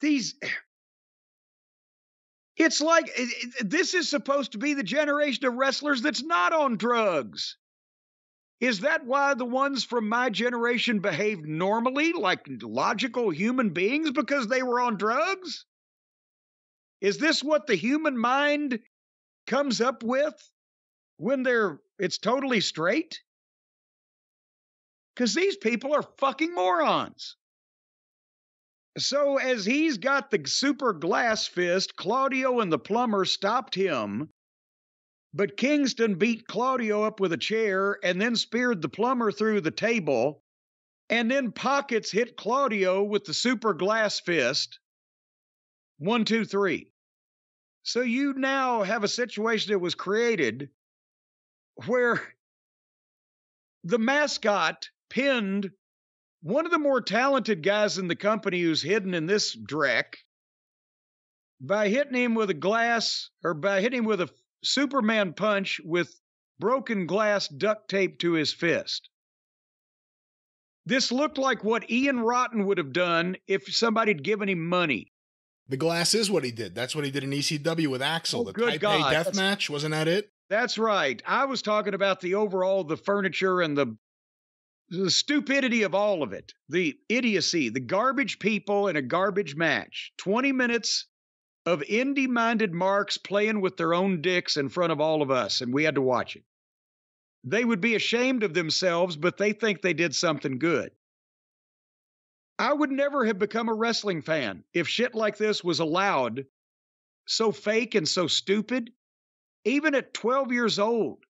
These. It's like this is supposed to be the generation of wrestlers that's not on drugs. Is that why the ones from my generation behaved normally, like logical human beings, because they were on drugs? Is this what the human mind comes up with when they're it's totally straight? Because these people are fucking morons. So, as he's got the super glass fist, Claudio and the plumber stopped him. But Kingston beat Claudio up with a chair and then speared the plumber through the table. And then Pockets hit Claudio with the super glass fist. One, two, three. So you now have a situation that was created where the mascot pinned one of the more talented guys in the company who's hidden in this dreck by hitting him with a glass or by hitting him with a Superman punch with broken glass duct tape to his fist. This looked like what Ian Rotten would have done if somebody'd given him money. The glass is what he did. That's what he did in ECW with Axl. Oh, the good Type God. Death That's- match, wasn't that it? That's right. I was talking about the overall, the furniture and the the stupidity of all of it, the idiocy, the garbage people in a garbage match. 20 minutes of indie minded marks playing with their own dicks in front of all of us, and we had to watch it. They would be ashamed of themselves, but they think they did something good. I would never have become a wrestling fan if shit like this was allowed, so fake and so stupid, even at 12 years old.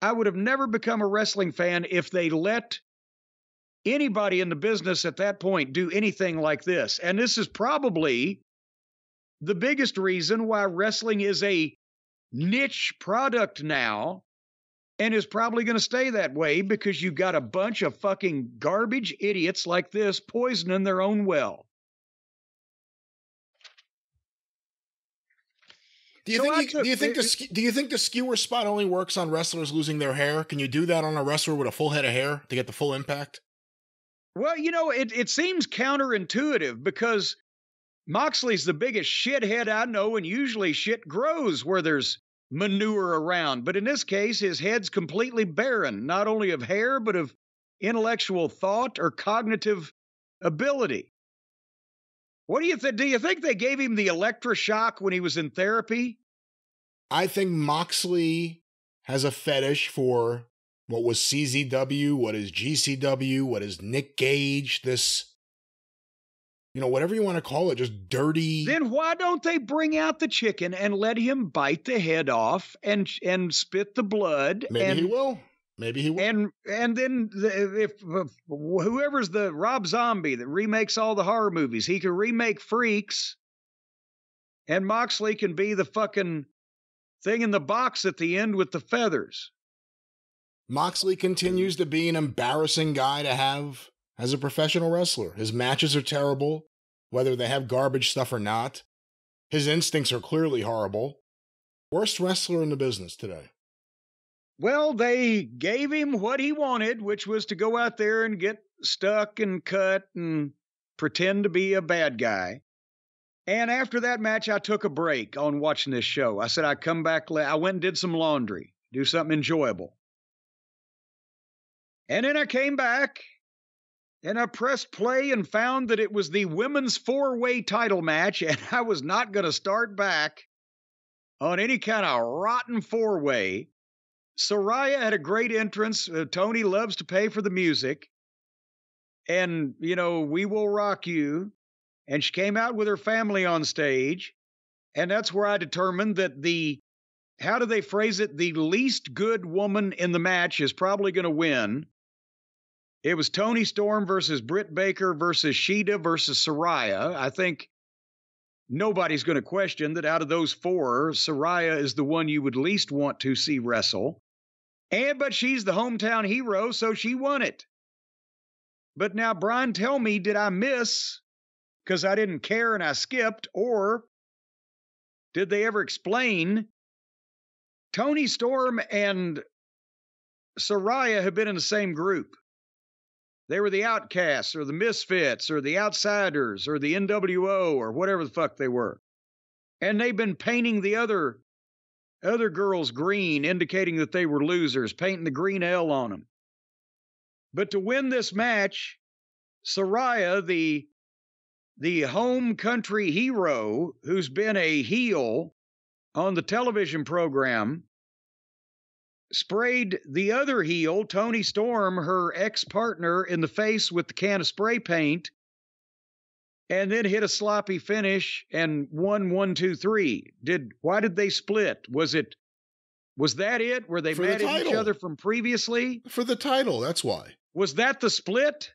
I would have never become a wrestling fan if they let anybody in the business at that point do anything like this. And this is probably the biggest reason why wrestling is a niche product now and is probably going to stay that way because you've got a bunch of fucking garbage idiots like this poisoning their own well. Do you So think you, do you think the do you think the skewer spot only works on wrestlers losing their hair? Can you do that on a wrestler with a full head of hair to get the full impact? Well, you know, it, it seems counterintuitive because Moxley's the biggest shithead I know, and usually shit grows where there's manure around. But in this case, his head's completely barren, not only of hair, but of intellectual thought or cognitive ability. What do you think? Do you think they gave him the electroshock when he was in therapy? I think Moxley has a fetish for what was CZW, what is GCW, what is Nick Gage, this, you know, whatever you want to call it, just dirty. Then why don't they bring out the chicken and let him bite the head off and and spit the blood? Maybe and, he will. Maybe he will. And and then the, if, if whoever's the Rob Zombie that remakes all the horror movies, he can remake Freaks, and Moxley can be the fucking thing in the box at the end with the feathers. Moxley continues to be an embarrassing guy to have as a professional wrestler. His matches are terrible, whether they have garbage stuff or not. His instincts are clearly horrible. Worst wrestler in the business today. Well, they gave him what he wanted, which was to go out there and get stuck and cut and pretend to be a bad guy. And after that match, I took a break on watching this show. I said I'd come back. la- I went and did some laundry, do something enjoyable. And then I came back and I pressed play and found that it was the women's four way title match, and I was not going to start back on any kind of rotten four way. Saraya had a great entrance. Uh, Tony loves to pay for the music. And, you know, We Will Rock You. And she came out with her family on stage. And that's where I determined that the, how do they phrase it? The least good woman in the match is probably going to win. It was Toni Storm versus Britt Baker versus Shida versus Saraya. I think nobody's going to question that out of those four, Saraya is the one you would least want to see wrestle. And but she's the hometown hero, so she won it. But now, Brian, tell me, did I miss because I didn't care and I skipped, or did they ever explain Toni Storm and Saraya have been in the same group? They were the outcasts or the misfits or the outsiders or the NWO or whatever the fuck they were. And they've been painting the other other girls green, indicating that they were losers, painting the green L on them. But to win this match, Saraya, the the home country hero who's been a heel on the television program, sprayed the other heel, Toni Storm, her ex partner, in the face with the can of spray paint, and then hit a sloppy finish and won one, two, three. Did why did they split? Was it was that it? Were they For the mad at each other from previously? For the title, that's why. Was that the split?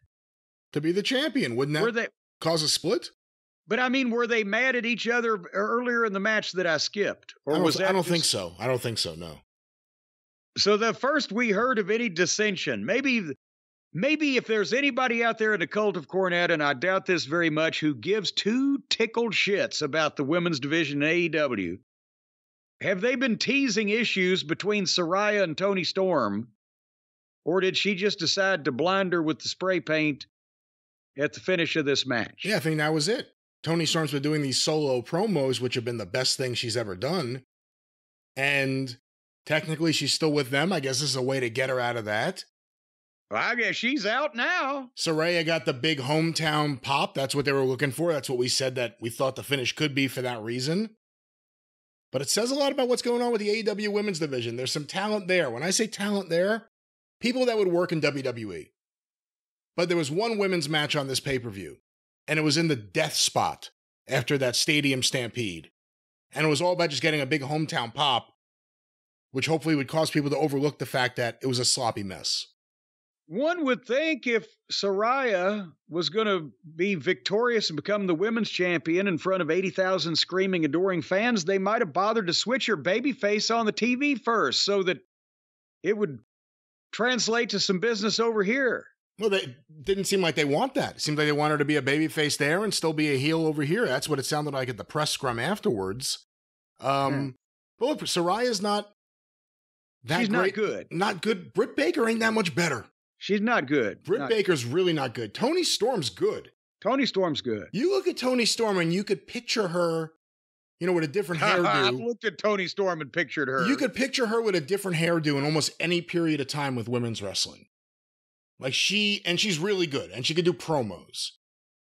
To be the champion, wouldn't that Were they cause a split? but I mean, were they mad at each other earlier in the match that I skipped? I Or don't, was that I don't just- think so. I don't think so. No. So the first we heard of any dissension, maybe maybe if there's anybody out there in the cult of Cornette, and I doubt this very much, who gives two tickled shits about the women's division in AEW, have they been teasing issues between Saraya and Toni Storm? Or did she just decide to blind her with the spray paint at the finish of this match? Yeah, I think that was it. Toni Storm's been doing these solo promos, which have been the best thing she's ever done. And technically, she's still with them. I guess this is a way to get her out of that. Well, I guess she's out now. Saraya got the big hometown pop. That's what they were looking for. That's what we said that we thought the finish could be for that reason. But it says a lot about what's going on with the AEW women's division. There's some talent there. When I say talent there, people that would work in WWE. But there was one women's match on this pay per view, and it was in the death spot after that stadium stampede. And it was all about just getting a big hometown pop, which hopefully would cause people to overlook the fact that it was a sloppy mess. One would think if Saraya was going to be victorious and become the women's champion in front of 80,000 screaming, adoring fans, they might have bothered to switch her babyface on the TV first so that it would translate to some business over here. Well, they didn't seem like they want that. It seemed like they want her to be a babyface there and still be a heel over here. That's what it sounded like at the press scrum afterwards. Um, But look, Saraya's not that She's great. not good. Not good. Britt Baker ain't that much better. She's not good. Britt Not- Baker's really not good. Toni Storm's good. Toni Storm's good. You look at Toni Storm and you could picture her, you know, with a different hairdo. I've looked at Toni Storm and pictured her. You could picture her with a different hairdo in almost any period of time with women's wrestling. Like she, and she's really good, and she could do promos.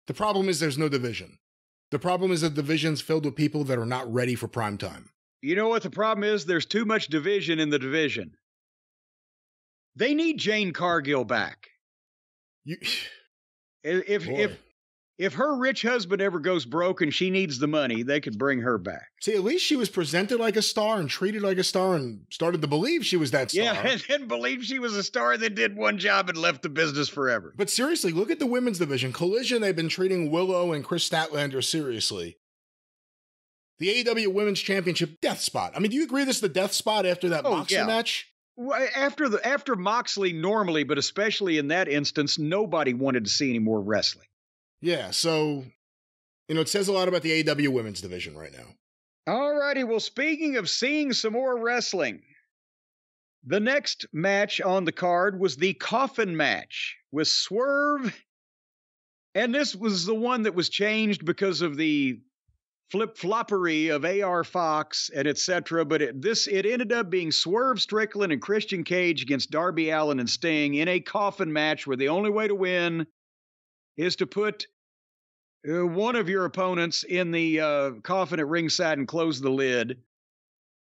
The problem is there's no division. The problem is the division's filled with people that are not ready for prime time. You know what the problem is? There's too much division in the division. They need Jade Cargill back. You, If boy. if if her rich husband ever goes broke and she needs the money, they could bring her back. see, at least she was presented like a star and treated like a star and started to believe she was that star. Yeah, and then believe she was a star that did one job and left the business forever. But seriously, look at the women's division. Collision, they've been treating Willow and Kris Statlander seriously. The AEW Women's Championship death spot. I mean, do you agree this is the death spot after that Oh, Moxley yeah. match? After the after Moxley, normally, but especially in that instance, nobody wanted to see any more wrestling. Yeah, so you know, it says a lot about the AEW women's division right now. All righty. Well, speaking of seeing some more wrestling, the next match on the card was the coffin match with Swerve. And this was the one that was changed because of the flip floppery of AR Fox and etc. But it, this it ended up being Swerve Strickland and Christian Cage against Darby Allin and Sting in a coffin match where the only way to win is to put uh, one of your opponents in the uh, coffin at ringside and close the lid.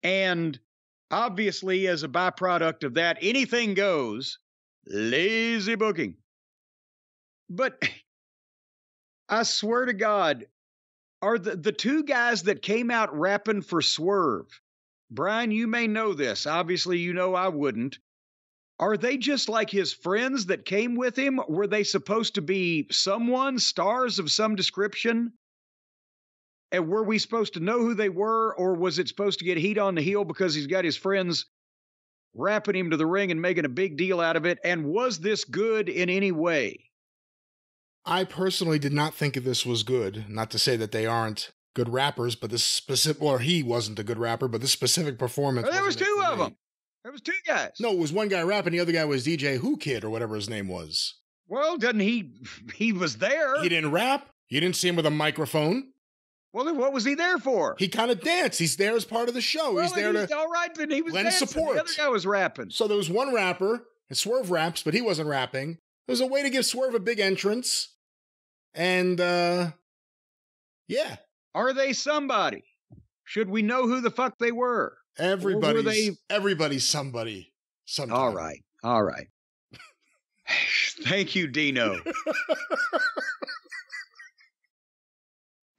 And obviously, as a byproduct of that, anything goes. Lazy booking. But I swear to God, are the, the two guys that came out rapping for Swerve, Brian, you may know this. Obviously, you know I wouldn't. Are they just like his friends that came with him? Were they supposed to be someone, stars of some description? And were we supposed to know who they were, or was it supposed to get heat on the heel because he's got his friends wrapping him to the ring and making a big deal out of it? And was this good in any way? I personally did not think this was good. Not to say that they aren't good rappers, but this specific, or he wasn't a good rapper, but this specific performance. Well, there was two of them. There was two guys. No, it was one guy rapping, the other guy was DJ Who Kid or whatever his name was. Well, didn't he? He was there. He didn't rap. You didn't see him with a microphone. well, then what was he there for? He kind of danced. He's there as part of the show. well, he's there then to. all right. Then he was lend dancing. support. The other guy was rapping. So there was one rapper, and Swerve raps, but he wasn't rapping. It was a way to give Swerve a big entrance. And uh yeah, Are they somebody? Should we know who the fuck they were? everybody's they- everybody's somebody. Sometime. All right. All right. Thank you, Dino.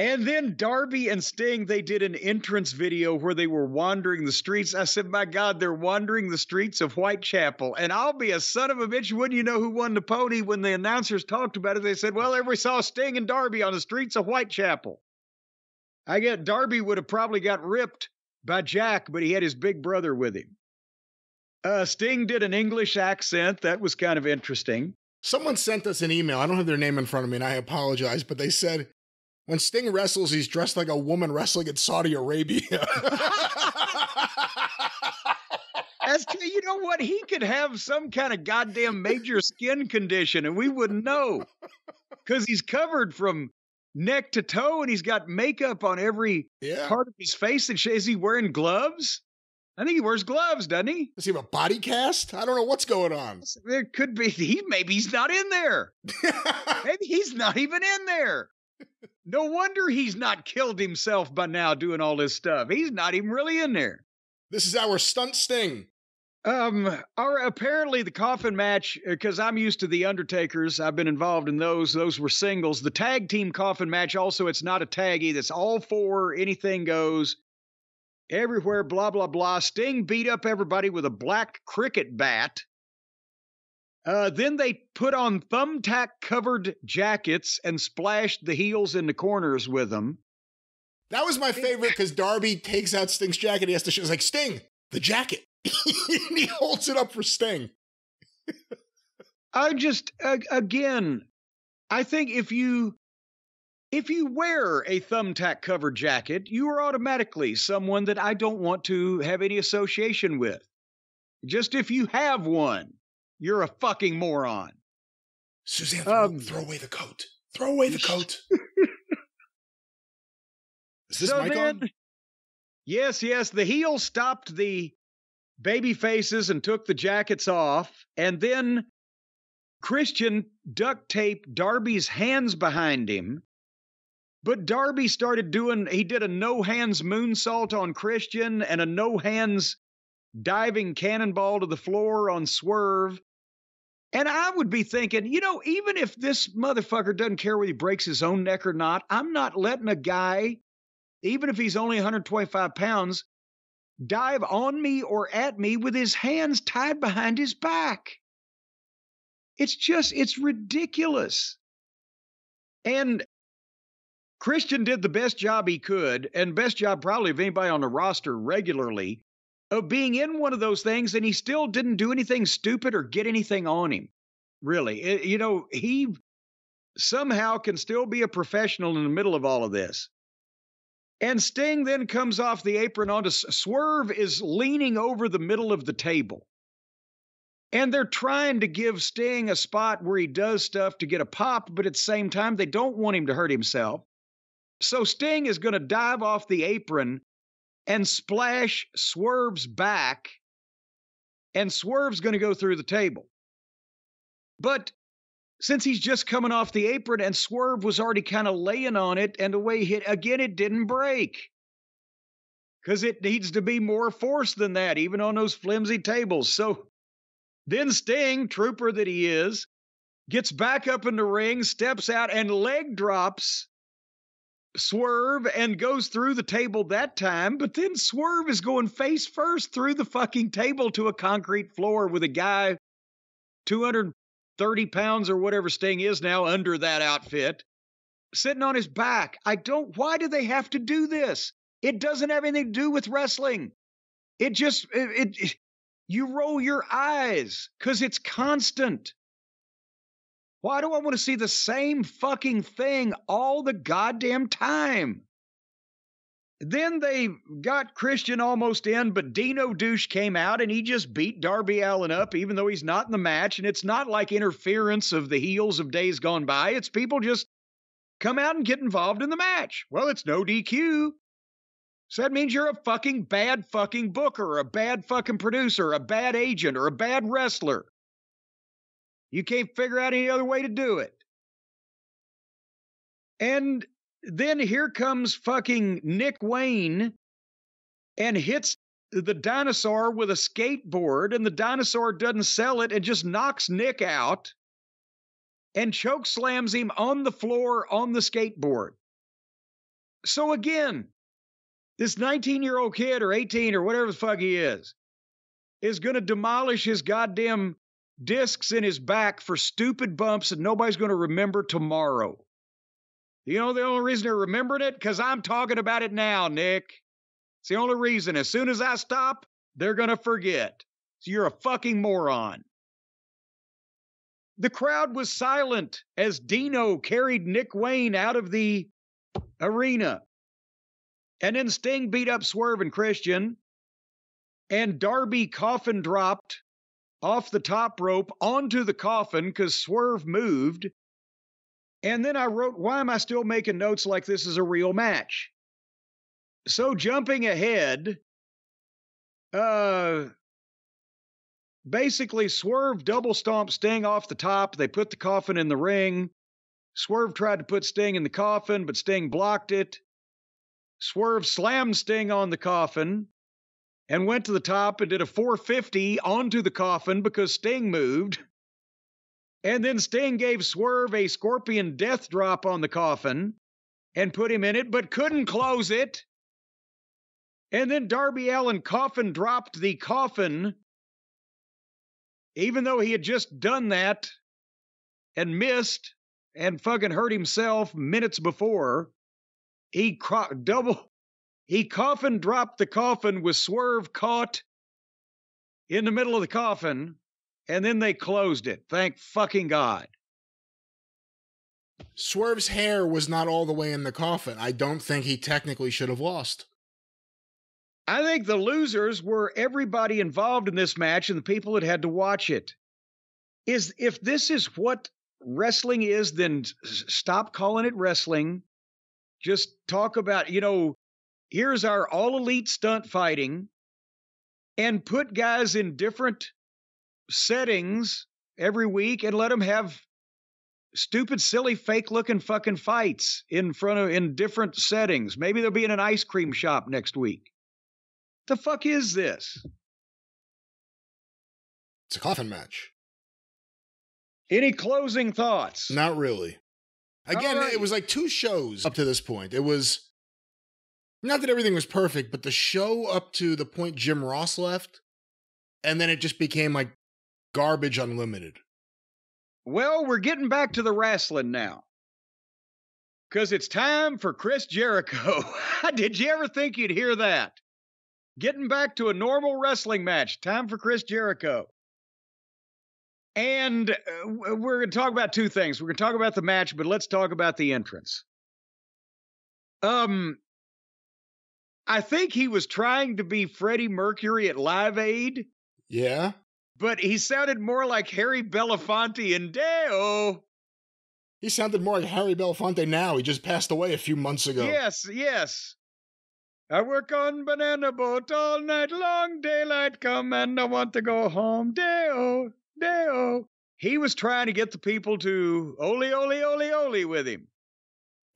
and then Darby and Sting, they did an entrance video where they were wandering the streets. I said, My God, they're wandering the streets of Whitechapel. And I'll be a son of a bitch. Wouldn't you know who won the pony? When the announcers talked about it, they said, Well, everybody saw Sting and Darby on the streets of Whitechapel. I get Darby would have probably got ripped by Jack, but he had his big brother with him. Uh, Sting did an English accent. That was kind of interesting. Someone sent us an email. I don't have their name in front of me, and I apologize, but they said when Sting wrestles, he's dressed like a woman wrestling in Saudi Arabia. True. You know what? He could have some kind of goddamn major skin condition, and we wouldn't know because he's covered from neck to toe, and he's got makeup on every yeah. part of his face. And is he wearing gloves? I think he wears gloves, doesn't he? Does he have a body cast? I don't know what's going on. There could be. He maybe he's not in there. Maybe he's not even in there. No wonder he's not killed himself by now doing all this stuff. He's not even really in there. this is our stunt Sting. Um, our apparently the coffin match because I'm used to the Undertakers. I've been involved in those. Those were singles. The tag team coffin match also. It's not a taggy. That's all four. Anything goes. Everywhere. Blah blah blah. Sting beat up everybody with a black cricket bat. Uh, then they put on thumbtack covered jackets and splashed the heels in the corners with them. That was my favorite because Darby takes out Sting's jacket. He has to show, it's like, Sting, the jacket. and he holds it up for Sting. I just uh, again, I think if you if you wear a thumbtack covered jacket, you are automatically someone that I don't want to have any association with. Just if you have one, you're a fucking moron. Suzanne, throw, Um, throw away the coat. Throw away the coat. is this So mic then- on? Yes, yes, the heel stopped the baby faces and took the jackets off, and then Christian duct taped Darby's hands behind him. But Darby started doing, he did a no hands moonsault on Christian and a no hands diving cannonball to the floor on Swerve. And I would be thinking, you know, even if this motherfucker doesn't care whether he breaks his own neck or not, I'm not letting a guy, even if he's only 125 pounds, dive on me or at me with his hands tied behind his back. It's just, it's ridiculous. And Christian did the best job he could, and best job probably of anybody on the roster regularly, of being in one of those things, and he still didn't do anything stupid or get anything on him. Really. It- you know, he somehow can still be a professional in the middle of all of this. And Sting then comes off the apron onto Swerve is leaning over the middle of the table. And they're trying to give Sting a spot where he does stuff to get a pop, but at the same time, they don't want him to hurt himself. So Sting is going to dive off the apron and splash Swerve's back, and Swerve's going to go through the table. But since he's just coming off the apron and Swerve was already kind of laying on it, and the way he hit again, it didn't break. Because it needs to be more force than that, even on those flimsy tables. So then Sting, trooper that he is, gets back up in the ring, steps out, and leg drops Swerve and goes through the table that time. But then Swerve is going face first through the fucking table to a concrete floor with a guy 230 pounds or whatever Sting is now under that outfit, sitting on his back. I don't, why do they have to do this? It doesn't have anything to do with wrestling. It just, it, it you roll your eyes because it's constant. Why do I want to see the same fucking thing all the goddamn time? Then they got Christian almost in, but Dino Douche came out and he just beat Darby Allin up, even though he's not in the match. And it's not like interference of the heels of days gone by. It's people just come out and get involved in the match. Well, it's no DQ. So that means you're a fucking bad fucking booker, a bad fucking producer, a bad agent, or a bad wrestler. You can't figure out any other way to do it. And then here comes fucking Nick Wayne and hits the dinosaur with a skateboard, and the dinosaur doesn't sell it and just knocks Nick out and choke slams him on the floor on the skateboard. So again, this 19 year old kid or 18 or whatever the fuck he is is going to demolish his goddamn discs in his back for stupid bumps and nobody's going to remember tomorrow. You know the only reason they're remembering it? Because I'm talking about it now, Nick. It's the only reason. As soon as I stop, they're going to forget. So you're a fucking moron. The crowd was silent as Dino carried Nick Wayne out of the arena. And then Sting beat up Swerve and Christian. And Darby coffin dropped off the top rope onto the coffin because Swerve moved. And then I wrote, why am I still making notes like this is a real match? So jumping ahead, uh, basically Swerve double stomped Sting off the top. They put the coffin in the ring. Swerve tried to put Sting in the coffin, but Sting blocked it. Swerve slammed Sting on the coffin and went to the top and did a 450 onto the coffin because Sting moved. And then Sting gave Swerve a scorpion death drop on the coffin and put him in it, but couldn't close it. And then Darby Allin coffin dropped the coffin, even though he had just done that and missed and fucking hurt himself minutes before. He cro- double, he coffin dropped the coffin with Swerve caught in the middle of the coffin and then they closed it. Thank fucking God. Swerve's hair was not all the way in the coffin. I don't think he technically should have lost. I think the losers were everybody involved in this match and the people that had to watch it. Is if this is what wrestling is, then stop calling it wrestling. Just talk about, you know, here's our all elite stunt fighting and put guys in different settings every week and let them have stupid, silly, fake looking fucking fights in front of in different settings. Maybe they'll be in an ice cream shop next week. The fuck is this? It's a coffin match. Any closing thoughts? Not really. Again, right. it was like two shows up to this point. It was not that everything was perfect, but the show up to the point Jim Ross left, and then it just became like Garbage Unlimited. Well, we're getting back to the wrestling now. Because it's time for Chris Jericho. Did you ever think you'd hear that? Getting back to a normal wrestling match. Time for Chris Jericho. And uh, we're going to talk about two things. We're going to talk about the match, but let's talk about the entrance. Um, I think he was trying to be Freddie Mercury at Live Aid. Yeah but he sounded more like Harry Belafonte in Deo. He sounded more like Harry Belafonte now. He just passed away a few months ago. Yes, yes. I work on banana boat all night long. Daylight come and I want to go home. Deo, Deo. He was trying to get the people to oli oli oli oli with him.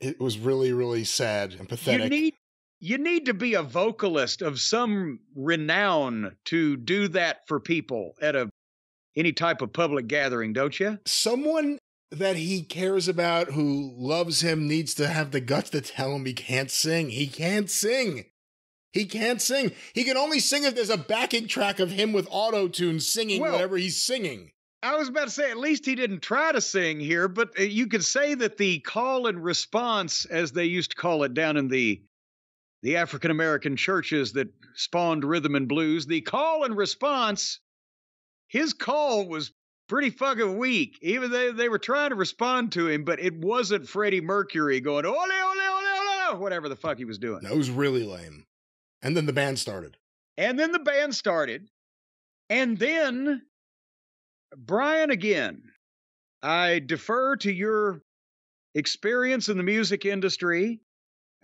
It was really really sad and pathetic. You need you need to be a vocalist of some renown to do that for people at a any type of public gathering, don't you? Someone that he cares about who loves him needs to have the guts to tell him he can't sing. He can't sing. He can't sing. He can only sing if there's a backing track of him with auto tune singing well, whatever he's singing. I was about to say, at least he didn't try to sing here, but uh, you could say that the call and response, as they used to call it down in the the African American churches that spawned rhythm and blues, the call and response, his call was pretty fucking weak. Even they they were trying to respond to him, but it wasn't Freddie Mercury going ole ole ole ole whatever the fuck he was doing. That was really lame. And then the band started. And then the band started. And then Brian again. I defer to your experience in the music industry.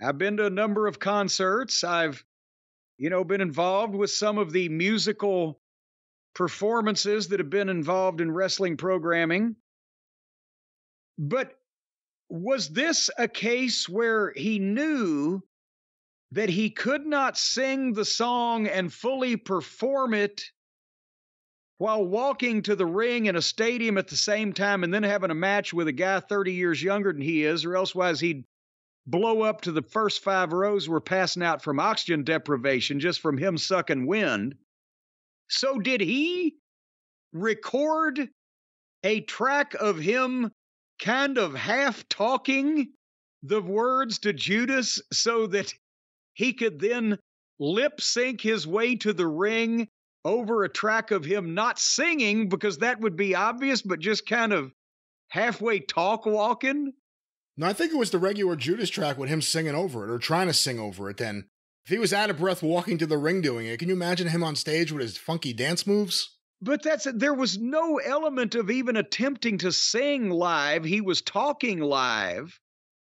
I've been to a number of concerts. I've, you know, been involved with some of the musical performances that have been involved in wrestling programming. But was this a case where he knew that he could not sing the song and fully perform it while walking to the ring in a stadium at the same time and then having a match with a guy 30 years younger than he is, or elsewise he'd blow up to the first five rows were passing out from oxygen deprivation just from him sucking wind. So, did he record a track of him kind of half talking the words to Judas so that he could then lip sync his way to the ring over a track of him not singing because that would be obvious, but just kind of halfway talk walking? No, I think it was the regular Judas track with him singing over it or trying to sing over it. Then, if he was out of breath walking to the ring doing it, can you imagine him on stage with his funky dance moves? But that's there was no element of even attempting to sing live. He was talking live.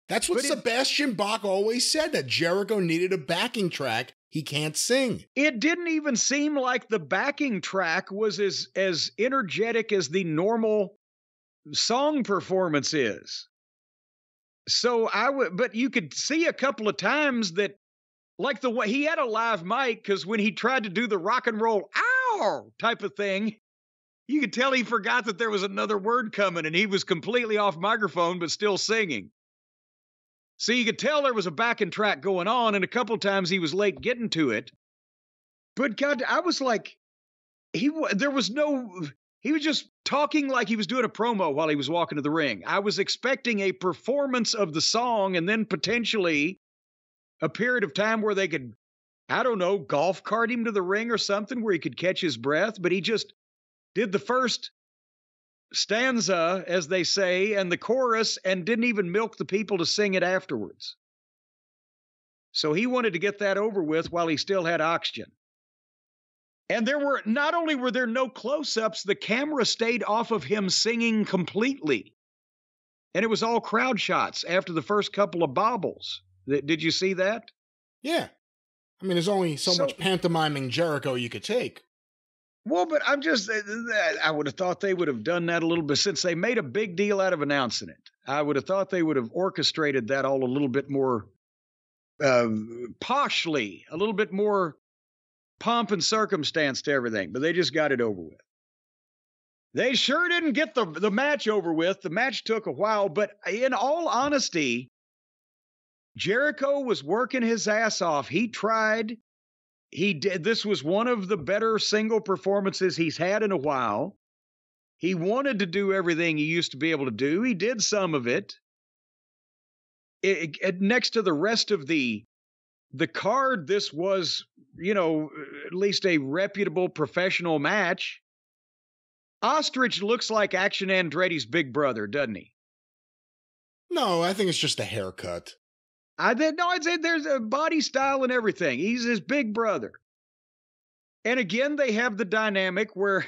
That's what but Sebastian it, Bach always said that Jericho needed a backing track. He can't sing. It didn't even seem like the backing track was as as energetic as the normal song performance is. So I would, but you could see a couple of times that, like the way he had a live mic, because when he tried to do the rock and roll ow type of thing, you could tell he forgot that there was another word coming and he was completely off microphone but still singing. So you could tell there was a backing track going on, and a couple times he was late getting to it. But God, I was like, he there was no he was just talking like he was doing a promo while he was walking to the ring. I was expecting a performance of the song and then potentially a period of time where they could, I don't know, golf cart him to the ring or something where he could catch his breath. But he just did the first stanza, as they say, and the chorus and didn't even milk the people to sing it afterwards. So he wanted to get that over with while he still had oxygen. And there were not only were there no close ups, the camera stayed off of him singing completely. And it was all crowd shots after the first couple of bobbles. Did you see that? Yeah. I mean, there's only so, so much pantomiming Jericho you could take. Well, but I'm just, uh, I would have thought they would have done that a little bit since they made a big deal out of announcing it. I would have thought they would have orchestrated that all a little bit more uh, poshly, a little bit more pomp and circumstance to everything, but they just got it over with. They sure didn't get the, the match over with. The match took a while, but in all honesty, Jericho was working his ass off. He tried. He did. This was one of the better single performances he's had in a while. He wanted to do everything he used to be able to do. He did some of it. it, it next to the rest of the the card, this was, you know, at least a reputable professional match. Ostrich looks like Action Andretti's big brother, doesn't he? No, I think it's just a haircut. I did no, I'd say there's a body style and everything. He's his big brother. And again, they have the dynamic where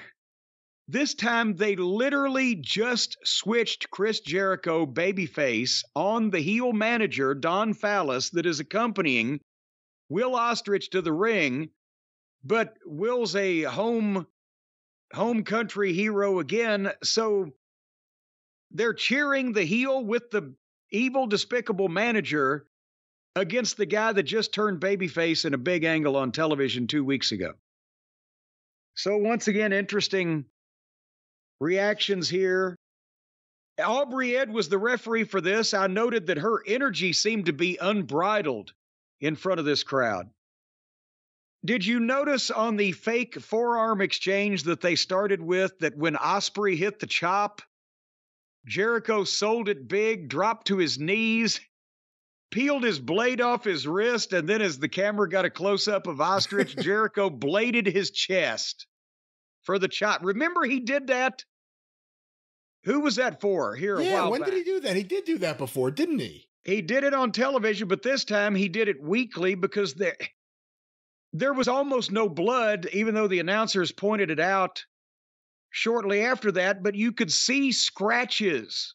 this time they literally just switched Chris Jericho babyface on the heel manager, Don Callis, that is accompanying Will Ostrich to the ring, but Will's a home home country hero again, so they're cheering the heel with the evil despicable manager against the guy that just turned babyface in a big angle on television 2 weeks ago. So once again interesting reactions here. Aubrey Ed was the referee for this. I noted that her energy seemed to be unbridled in front of this crowd. Did you notice on the fake forearm exchange that they started with that when Ospreay hit the chop, Jericho sold it big, dropped to his knees, peeled his blade off his wrist, and then as the camera got a close up of Ostrich, Jericho bladed his chest for the chop. Remember he did that? Who was that for here yeah, when back? did he do that? He did do that before, didn't he? He did it on television, but this time he did it weekly because there there was almost no blood, even though the announcers pointed it out shortly after that, but you could see scratches.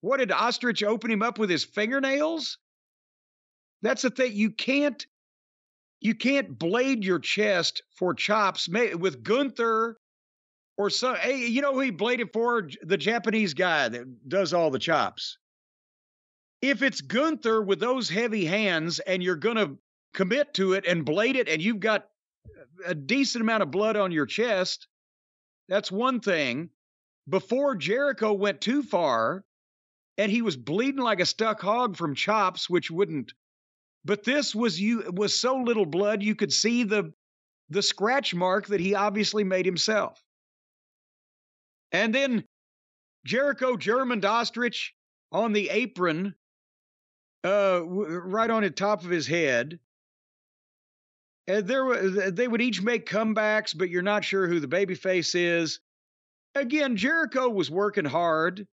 What did Ostrich open him up with his fingernails? That's the thing. You can't you can't blade your chest for chops with Gunther or some. Hey, you know who he bladed for? The Japanese guy that does all the chops. If it's Gunther with those heavy hands and you're going to commit to it and blade it and you've got a decent amount of blood on your chest, that's one thing. Before Jericho went too far and he was bleeding like a stuck hog from chops, which wouldn't but this was you was so little blood you could see the the scratch mark that he obviously made himself. And then Jericho German Ostrich on the apron, uh, right on the top of his head. And there, they would each make comebacks, but you're not sure who the babyface is. Again, Jericho was working hard.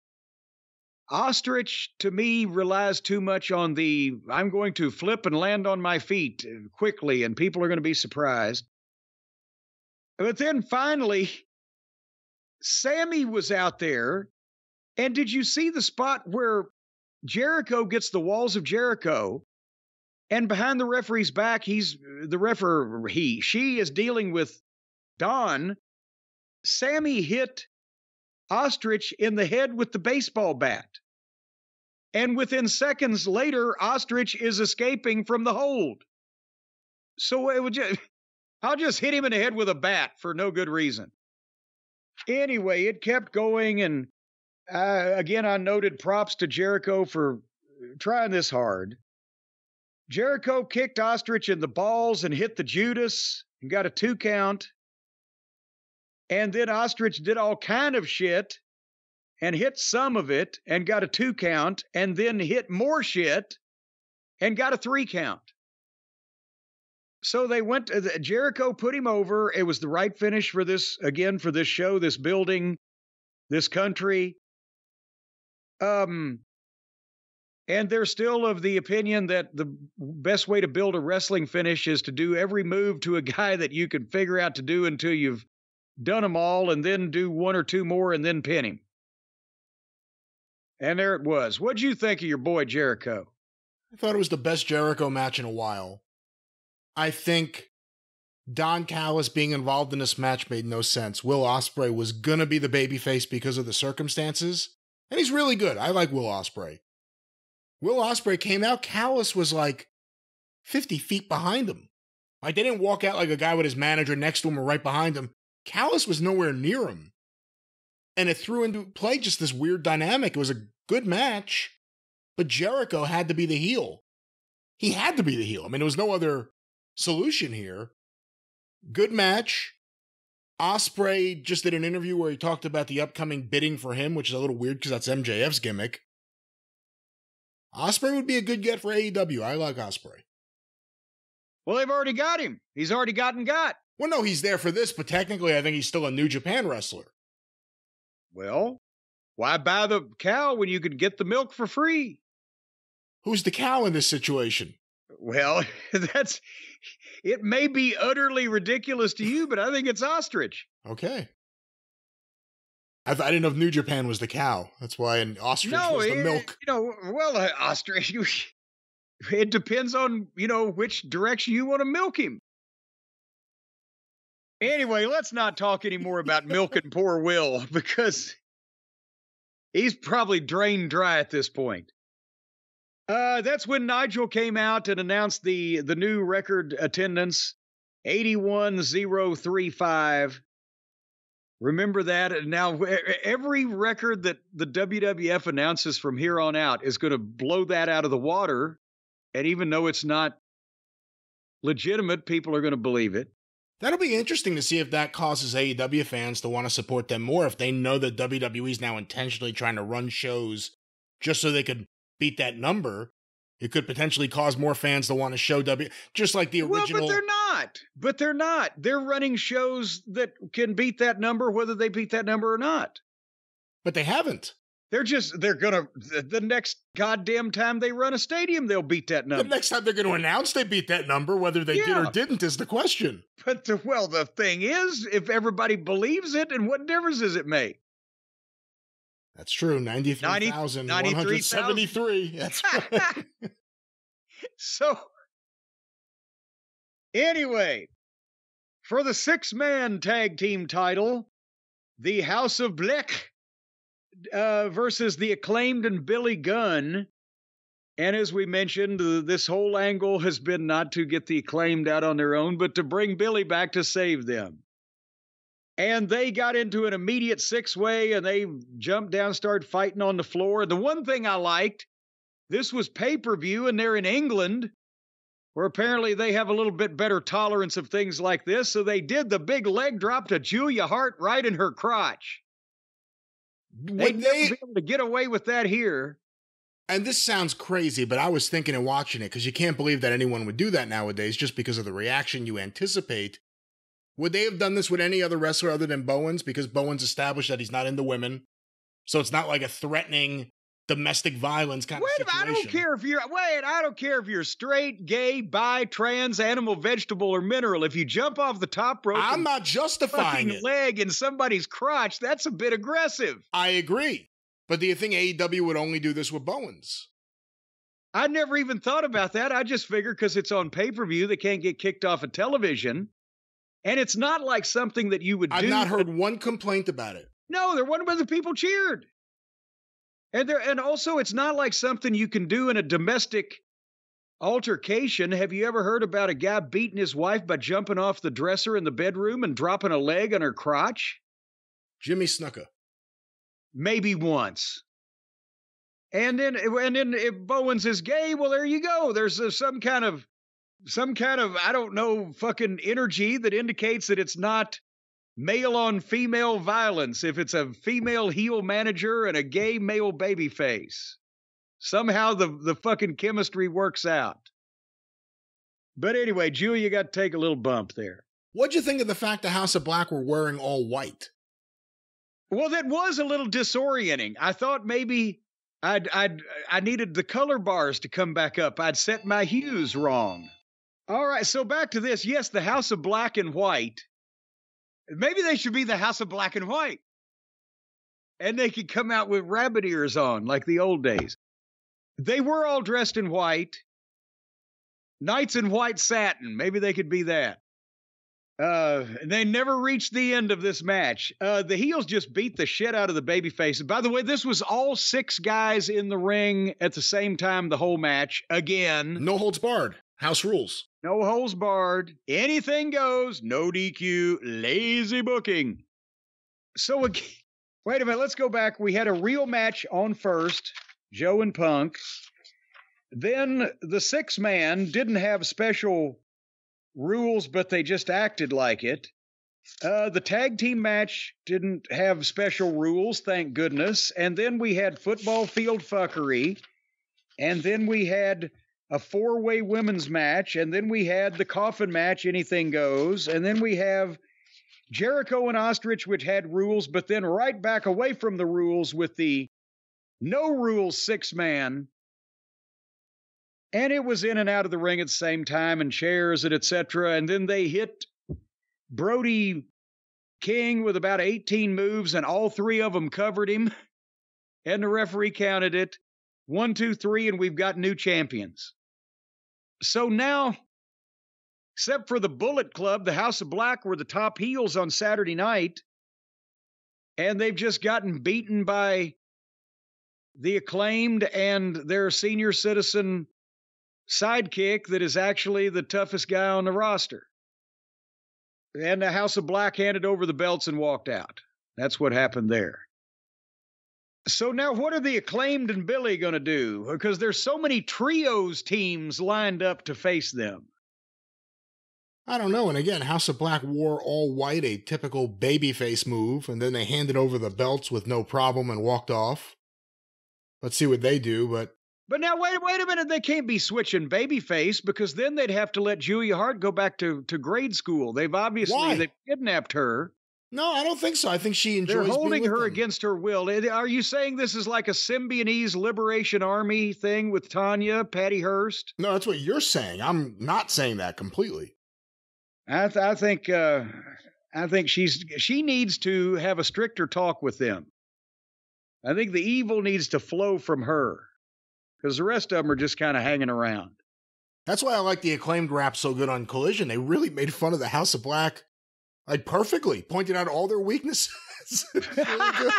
Ostrich, to me, relies too much on the I'm going to flip and land on my feet quickly, and people are going to be surprised. But then finally, Sammy was out there. And did you see the spot where Jericho gets the walls of Jericho? And behind the referee's back, he's the referee, he, she is dealing with Don. Sammy hit Ostrich in the head with the baseball bat. And within seconds later, Ostrich is escaping from the hold. So it would just, I'll just hit him in the head with a bat for no good reason. Anyway, it kept going. And uh, again, I noted props to Jericho for trying this hard. Jericho kicked Ostrich in the balls and hit the Judas and got a two count. And then Ostrich did all kind of shit and hit some of it and got a two count and then hit more shit and got a three count. So they went to Jericho put him over. It was the right finish for this again for this show, this building, this country. Um and they're still of the opinion that the best way to build a wrestling finish is to do every move to a guy that you can figure out to do until you've done them all and then do one or two more and then pin him. And there it was. What'd you think of your boy Jericho? I thought it was the best Jericho match in a while. I think Don Callis being involved in this match made no sense. Will Ospreay was gonna be the babyface because of the circumstances, and he's really good. I like Will Ospreay. Will Ospreay came out. Callis was like fifty feet behind him. Like they didn't walk out like a guy with his manager next to him or right behind him. Callis was nowhere near him and it threw into play just this weird dynamic. It was a good match, but Jericho had to be the heel. He had to be the heel. I mean, there was no other solution here. Good match. Ospreay just did an interview where he talked about the upcoming bidding for him, which is a little weird because that's MJF's gimmick. Ospreay would be a good get for AEW. I like Ospreay. Well, they've already got him. He's already gotten got. Well, no, he's there for this, but technically, I think he's still a New Japan wrestler. Well, why buy the cow when you can get the milk for free? Who's the cow in this situation? Well, that's it may be utterly ridiculous to you, but I think it's ostrich. Okay. I, th- I didn't know if New Japan was the cow. That's why an ostrich no, was the it, milk. You know, well, uh, ostrich. It depends on you know which direction you want to milk him. Anyway, let's not talk anymore about milking poor Will because he's probably drained dry at this point. Uh, that's when Nigel came out and announced the the new record attendance, eighty one zero three five. Remember that. And Now, every record that the WWF announces from here on out is going to blow that out of the water. And even though it's not legitimate, people are going to believe it. That'll be interesting to see if that causes AEW fans to want to support them more if they know that WWE is now intentionally trying to run shows just so they could beat that number. It could potentially cause more fans to want to show W, just like the original. Well, but they're not. But they're not. They're running shows that can beat that number, whether they beat that number or not. But they haven't. They're just they're gonna the next goddamn time they run a stadium, they'll beat that number. The next time they're gonna announce they beat that number, whether they yeah. did or didn't is the question. But the, well, the thing is, if everybody believes it, and what difference does it make? That's true. 93,173. That's right. so, anyway, for the six man tag team title, the House of Black uh, versus the acclaimed and Billy Gunn. And as we mentioned, uh, this whole angle has been not to get the acclaimed out on their own, but to bring Billy back to save them. And they got into an immediate six way and they jumped down, started fighting on the floor. The one thing I liked this was pay per view and they're in England, where apparently they have a little bit better tolerance of things like this. So they did the big leg drop to Julia Hart right in her crotch. They'd they, be able to get away with that here. And this sounds crazy, but I was thinking and watching it because you can't believe that anyone would do that nowadays just because of the reaction you anticipate. Would they have done this with any other wrestler other than Bowens? Because Bowens established that he's not into women. So it's not like a threatening domestic violence kind wait, of situation. I don't care if you're wait, I don't care if you're straight, gay, bi, trans, animal, vegetable, or mineral. If you jump off the top rope, I'm not justifying it. Leg in somebody's crotch, that's a bit aggressive. I agree, but do you think AEW would only do this with Bowens? I never even thought about that. I just figured because it's on pay per view, they can't get kicked off of television. And it's not like something that you would do. I've do. not heard one complaint about it. No, there wasn't, the people cheered. And there, and also, it's not like something you can do in a domestic altercation. Have you ever heard about a guy beating his wife by jumping off the dresser in the bedroom and dropping a leg on her crotch? Jimmy Snuka. Maybe once. And then, and then, if Bowens is gay, well, there you go. There's a, some kind of, some kind of, I don't know, fucking energy that indicates that it's not male on female violence if it's a female heel manager and a gay male baby face. Somehow the, the fucking chemistry works out. But anyway, Julia got to take a little bump there. What'd you think of the fact the House of Black were wearing all white? Well, that was a little disorienting. I thought maybe I'd I'd I needed the color bars to come back up. I'd set my hues wrong. All right, so back to this. Yes, the House of Black and White Maybe they should be the House of Black and White. And they could come out with rabbit ears on like the old days. They were all dressed in white. Knights in white satin. Maybe they could be that. Uh, they never reached the end of this match. Uh, the heels just beat the shit out of the baby faces. By the way, this was all six guys in the ring at the same time the whole match. Again, no holds barred. House rules. No holes barred. Anything goes. No DQ. Lazy booking. So, wait a minute. Let's go back. We had a real match on first Joe and Punk. Then the six man didn't have special rules, but they just acted like it. Uh, the tag team match didn't have special rules, thank goodness. And then we had football field fuckery. And then we had a four way women's match, and then we had the coffin match, anything goes, and then we have Jericho and Ostrich, which had rules, but then right back away from the rules with the no rules six man. And it was in and out of the ring at the same time, and chairs and etc. And then they hit Brody King with about 18 moves, and all three of them covered him. And the referee counted it one, two, three, and we've got new champions. So now, except for the Bullet Club, the House of Black were the top heels on Saturday night, and they've just gotten beaten by the acclaimed and their senior citizen sidekick that is actually the toughest guy on the roster. And the House of Black handed over the belts and walked out. That's what happened there. So now, what are the acclaimed and Billy going to do? Because there's so many trios teams lined up to face them. I don't know. And again, House of Black wore all white, a typical babyface move, and then they handed over the belts with no problem and walked off. Let's see what they do, but But now wait wait a minute, they can't be switching babyface because then they'd have to let Julia Hart go back to, to grade school. They've obviously Why? they kidnapped her. No, I don't think so. I think she enjoys They're being holding her them. against her will. Are you saying this is like a Symbionese Liberation Army thing with Tania, Patty Hearst? No, that's what you're saying. I'm not saying that completely. I, th- I think uh, I think she's she needs to have a stricter talk with them. I think the evil needs to flow from her because the rest of them are just kind of hanging around. That's why I like the acclaimed rap so good on Collision. They really made fun of the House of Black, like perfectly, pointed out all their weaknesses. It's really good.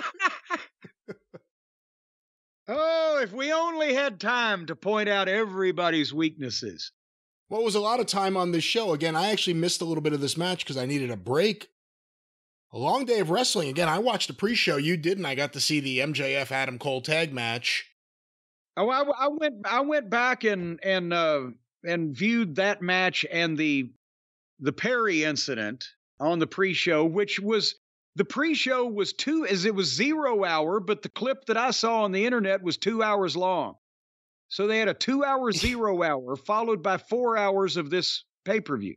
oh, if we only had time to point out everybody's weaknesses. Well, it was a lot of time on this show. Again, I actually missed a little bit of this match because I needed a break. A long day of wrestling. Again, I watched the pre-show. You didn't. I got to see the MJF Adam Cole tag match. Oh, I, I went I went back and and uh, and viewed that match and the the Perry incident on the pre-show, which was the pre-show was two as it was zero hour, but the clip that I saw on the internet was two hours long. So they had a two hour zero hour followed by four hours of this pay-per-view.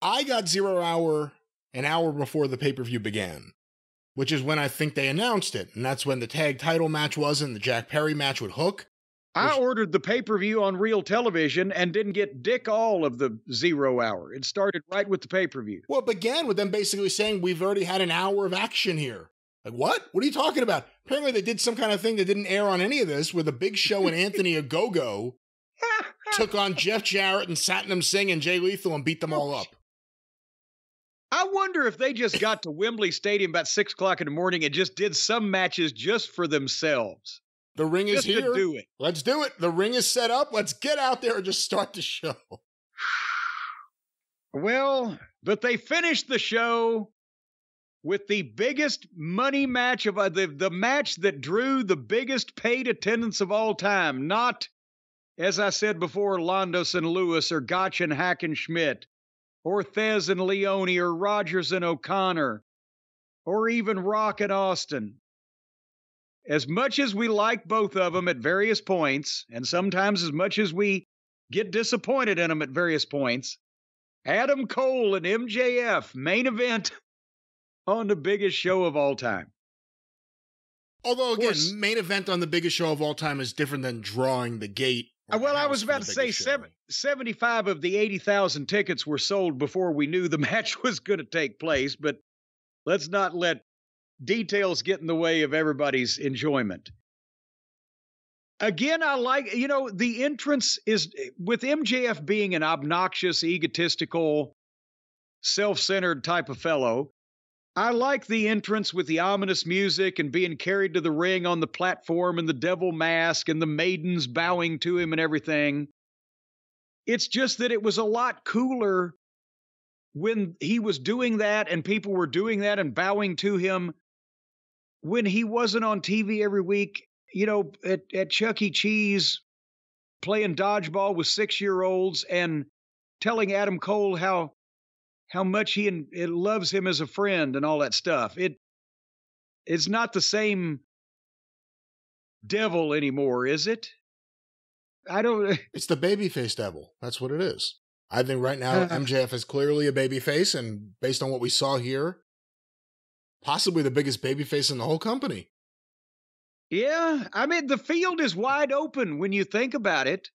I got zero hour an hour before the pay-per-view began, which is when I think they announced it. And that's when the tag title match was and the Jack Perry match with Hook. I ordered the pay-per-view on real television and didn't get dick all of the zero hour. It started right with the pay-per-view. Well, it began with them basically saying, We've already had an hour of action here. Like, what? What are you talking about? Apparently, they did some kind of thing that didn't air on any of this, where the Big Show and Anthony Ogogo took on Jeff Jarrett and Satnam Singh and Jay Lethal and beat them all up. I wonder if they just got to Wembley Stadium about six o'clock in the morning and just did some matches just for themselves. The ring is here. do it. Let's do it. The ring is set up. Let's get out there and just start the show. Well, but they finished the show with the biggest money match of uh, the the match that drew the biggest paid attendance of all time. Not, as I said before, Londos and Lewis or Gotch and Hackenschmidt, or Thesz and Leone or Rogers and O'Connor, or even Rock and Austin. As much as we like both of them at various points, and sometimes as much as we get disappointed in them at various points, Adam Cole and MJF main event on the biggest show of all time. Although, again, course- main event on the biggest show of all time is different than drawing the gate. or the well, I was about to say seven, 75 of the 80,000 tickets were sold before we knew the match was going to take place, but let's not let details get in the way of everybody's enjoyment. Again, I like, you know, the entrance is with MJF being an obnoxious, egotistical, self centered type of fellow. I like the entrance with the ominous music and being carried to the ring on the platform and the devil mask and the maidens bowing to him and everything. It's just that it was a lot cooler when he was doing that and people were doing that and bowing to him when he wasn't on TV every week, you know, at, at Chuck E. Cheese playing dodgeball with six year olds and telling Adam Cole how how much he and it loves him as a friend and all that stuff. It it's not the same devil anymore, is it? I don't. It's the babyface devil. That's what it is. I think right now Uh-huh. MJF is clearly a babyface, and based on what we saw here, possibly the biggest babyface in the whole company. Yeah, I mean the field is wide open when you think about it.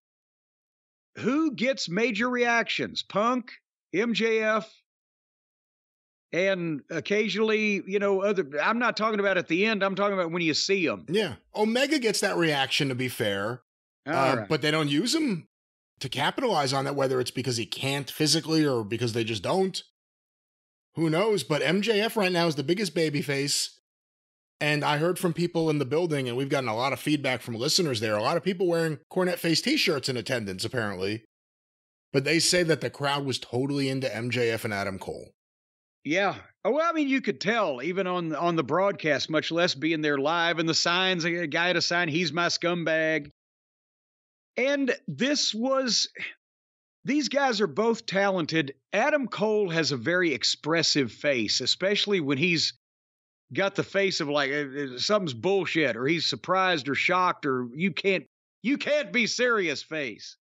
Who gets major reactions? Punk, MJF, and occasionally, you know, other. I'm not talking about at the end. I'm talking about when you see them. Yeah, Omega gets that reaction. To be fair, Uh, but they don't use him to capitalize on that, whether it's because he can't physically or because they just don't. Who knows? But MJF right now is the biggest babyface. And I heard from people in the building, and we've gotten a lot of feedback from listeners there. A lot of people wearing Cornette face t shirts in attendance, apparently. But they say that the crowd was totally into MJF and Adam Cole. Yeah. Oh, well, I mean, you could tell even on on the broadcast, much less being there live, and the signs. A guy had a sign, "He's my scumbag." And this was these guys are both talented. Adam Cole has a very expressive face, especially when he's got the face of like uh, something's bullshit or he's surprised or shocked or you can't you can't be serious face.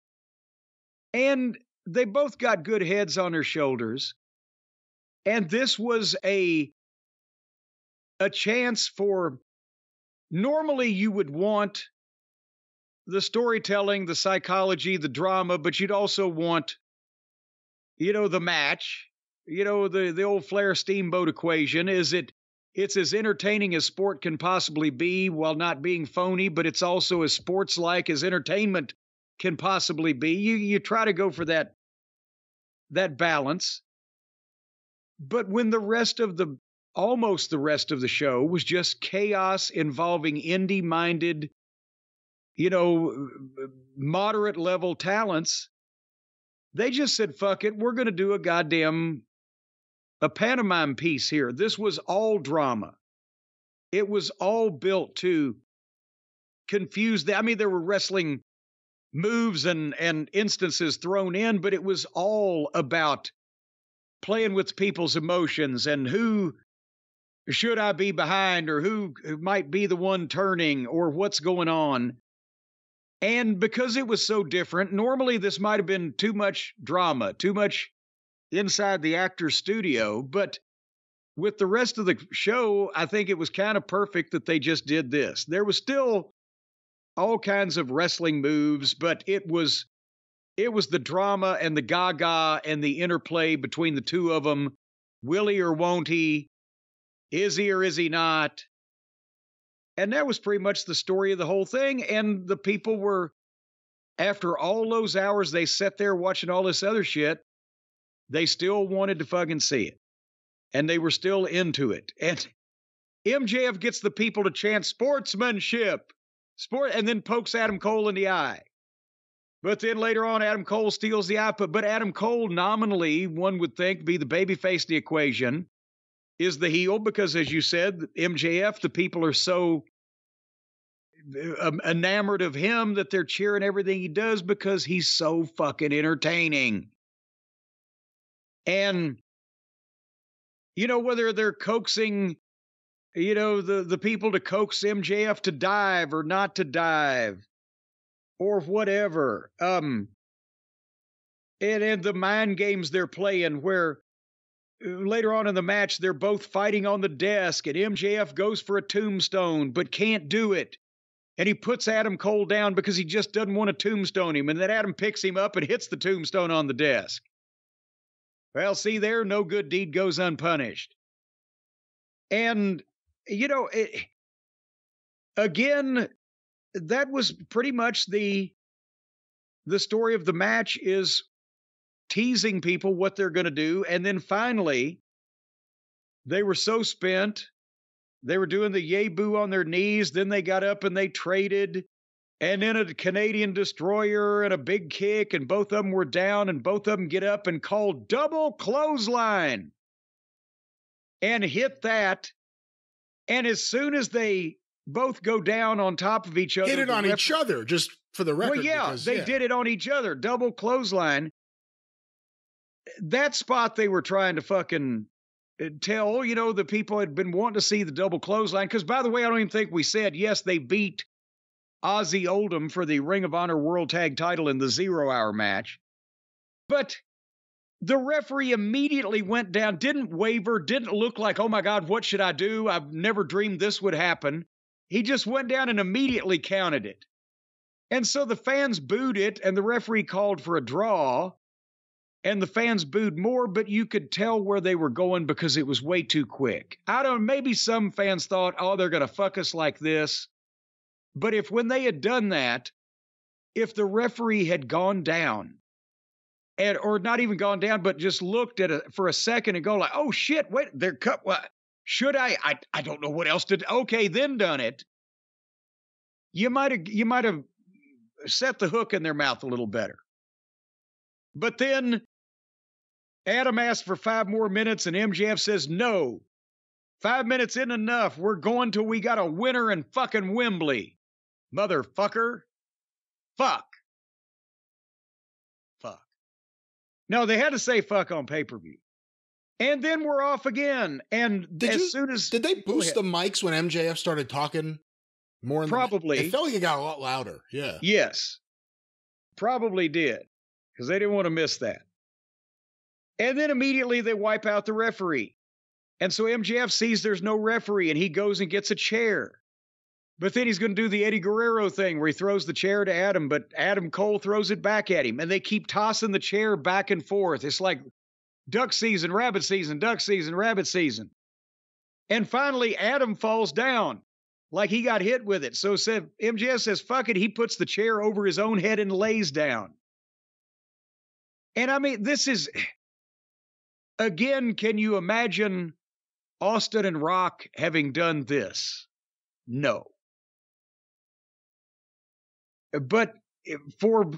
And they both got good heads on their shoulders. And this was a a chance for normally you would want the storytelling, the psychology, the drama, but you'd also want, you know, the match. You know, the the old Flair Steamboat equation is it it's as entertaining as sport can possibly be while not being phony, but it's also as sports like as entertainment can possibly be. You you try to go for that that balance. But when the rest of the almost the rest of the show was just chaos involving indie minded you know, moderate level talents, they just said, fuck it, we're going to do a goddamn a pantomime piece here. This was all drama. It was all built to confuse the I mean there were wrestling moves and and instances thrown in, but it was all about playing with people's emotions and who should I be behind or who might be the one turning or what's going on. And because it was so different, normally this might have been too much drama, too much inside the actor's studio. But with the rest of the show, I think it was kind of perfect that they just did this. There was still all kinds of wrestling moves, but it was it was the drama and the gaga and the interplay between the two of them. Will he or won't he? Is he or is he not? And that was pretty much the story of the whole thing. And the people were, after all those hours they sat there watching all this other shit, they still wanted to fucking see it. And they were still into it. And MJF gets the people to chant sportsmanship, sport, and then pokes Adam Cole in the eye. But then later on, Adam Cole steals the eye. But Adam Cole, nominally, one would think, be the babyface of the equation is the heel because, as you said, MJF, the people are so um, enamored of him that they're cheering everything he does because he's so fucking entertaining. And, you know, whether they're coaxing, you know, the, the people to coax MJF to dive or not to dive or whatever. Um, and, and the mind games they're playing where later on in the match, they're both fighting on the desk, and MJF goes for a tombstone but can't do it. And he puts Adam Cole down because he just doesn't want to tombstone him. And then Adam picks him up and hits the tombstone on the desk. Well, see there, no good deed goes unpunished. And, you know, it, again, that was pretty much the the story of the match is teasing people what they're going to do. And then finally, they were so spent. They were doing the yay boo on their knees. Then they got up and they traded. And then a Canadian destroyer and a big kick, and both of them were down, and both of them get up and call double clothesline and hit that. And as soon as they both go down on top of each other, hit it on each other, just for the record. Well, yeah, because, they yeah. did it on each other, double clothesline that spot they were trying to fucking uh, tell, you know, the people had been wanting to see the double clothesline. Because, by the way, I don't even think we said, yes, they beat Aussie Open for the Ring of Honor World Tag title in the zero hour match. But the referee immediately went down, didn't waver, didn't look like, oh my God, what should I do? I've never dreamed this would happen. He just went down and immediately counted it. And so the fans booed it, and the referee called for a draw and the fans booed more, but you could tell where they were going because it was way too quick. I don't maybe some fans thought, oh, they're gonna fuck us like this. But if when they had done that, if the referee had gone down and or not even gone down, but just looked at it for a second and go like, oh shit, wait, they're cut what should I? I I don't know what else to do. Okay, then done it. You might have you might have set the hook in their mouth a little better. But then Adam asks for five more minutes, and MJF says no. Five minutes isn't enough. We're going till we got a winner in fucking Wembley. Motherfucker. Fuck. Fuck. No, they had to say fuck on pay per view. And then we're off again. And Did as you- soon as Did they boost the mics when MJF started talking more? The- Probably. it felt like it got a lot louder. Yeah. Yes, probably did because they didn't want to miss that. And then immediately they wipe out the referee. And so MJF sees there's no referee and he goes and gets a chair. But then he's going to do the Eddie Guerrero thing where he throws the chair to Adam, but Adam Cole throws it back at him. And they keep tossing the chair back and forth. It's like duck season, rabbit season, duck season, rabbit season. And finally, Adam falls down like he got hit with it. So said MJF says, fuck it. He puts the chair over his own head and lays down. And I mean, this is again, can you imagine Austin and Rock having done this? No. But eh, for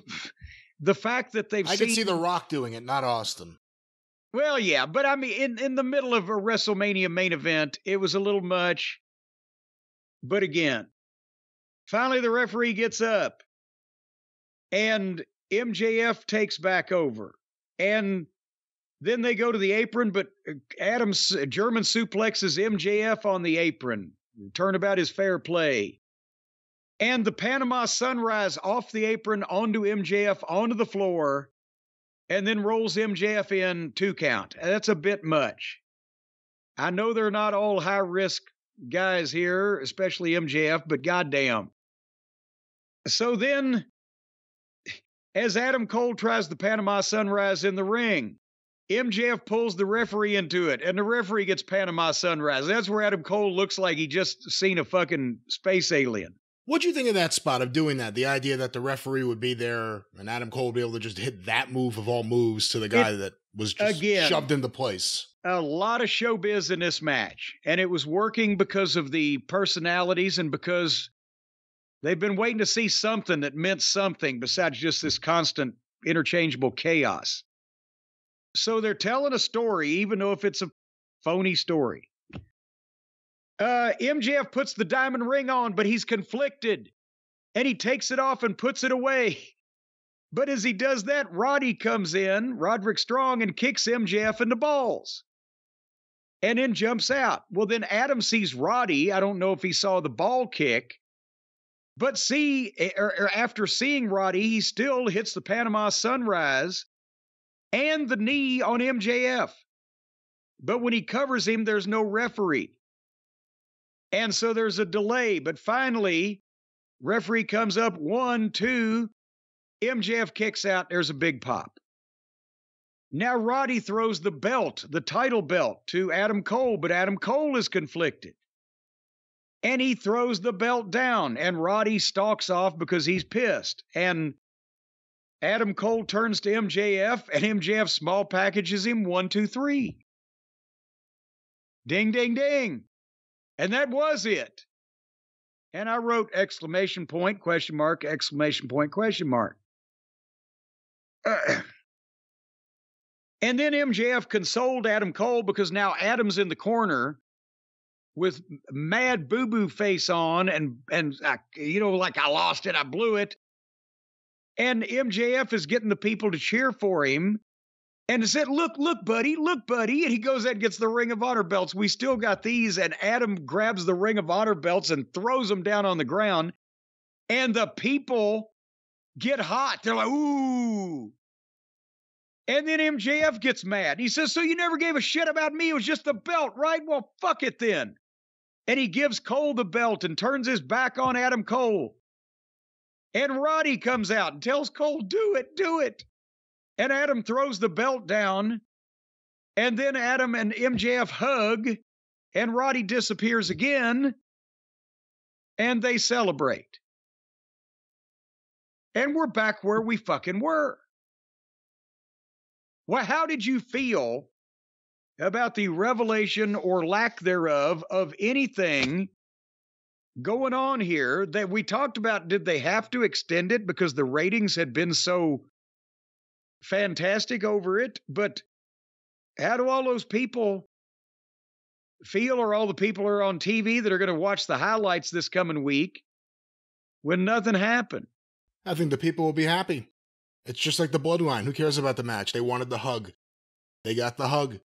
the fact that they've I seen could see The Rock doing it, not Austin. well, yeah, but I mean, in, in the middle of a WrestleMania main event, it was a little much. But again, finally the referee gets up and MJF takes back over. And then they go to the apron, but uh, Adams German suplexes MJF on the apron. Turnabout is fair play. And the Panama Sunrise off the apron onto MJF onto the floor and then rolls MJF in two count. That's a bit much. I know they're not all high risk guys here, especially MJF, but goddamn. So then, as Adam Cole tries the Panama Sunrise in the ring, MJF pulls the referee into it, and the referee gets Panama Sunrise. That's where Adam Cole looks like he just seen a fucking space alien. What'd you think of that spot of doing that? The idea that the referee would be there and Adam Cole would be able to just hit that move of all moves to the guy that was just again- shoved into place. a lot of showbiz in this match, and it was working because of the personalities and because they've been waiting to see something that meant something besides just this constant interchangeable chaos. So they're telling a story, even though if it's a phony story. Uh, MJF puts the diamond ring on, but he's conflicted, and he takes it off and puts it away. But as he does that, Roddy comes in, Roderick Strong, and kicks MJF in the balls and then jumps out. Well, then Adam sees Roddy. I don't know if he saw the ball kick, but see, or, or after seeing Roddy, he still hits the Panama Sunrise and the knee on MJF. But when he covers him, there's no referee. And so there's a delay. But finally, referee comes up one, two, MJF kicks out. There's a big pop. Now Roddy throws the belt, the title belt, to Adam Cole, but Adam Cole is conflicted. And he throws the belt down, and Roddy stalks off because he's pissed. And Adam Cole turns to MJF, and MJF small packages him one, two, three. Ding, ding, ding. And that was it. And I wrote exclamation point, question mark, exclamation point, question mark. Uh, and then MJF consoled Adam Cole because now Adam's in the corner with mad boo boo face on and and uh, you know like I lost it, I blew it. And MJF is getting the people to cheer for him. And he said, "Look, look, buddy, look, buddy!" And he goes out and gets the Ring of Honor belts. We still got these. And Adam grabs the Ring of Honor belts and throws them down on the ground. And the people get hot. They're like, "Ooh!" And then MJF gets mad. He says, So you never gave a shit about me? It was just the belt, right? Well, fuck it then. And he gives Cole the belt and turns his back on Adam Cole. And Roddy comes out and tells Cole, Do it, do it. And Adam throws the belt down. And then Adam and MJF hug. And Roddy disappears again. And they celebrate. And we're back where we fucking were. Well, how did you feel about the revelation or lack thereof of anything going on here that we talked about? Did they have to extend it because the ratings had been so fantastic over it? But how do all those people feel, or all the people are on TV that are going to watch the highlights this coming week when nothing happened? I think the people will be happy. It's just like the bloodline. Who cares about the match? They wanted the hug. They got the hug.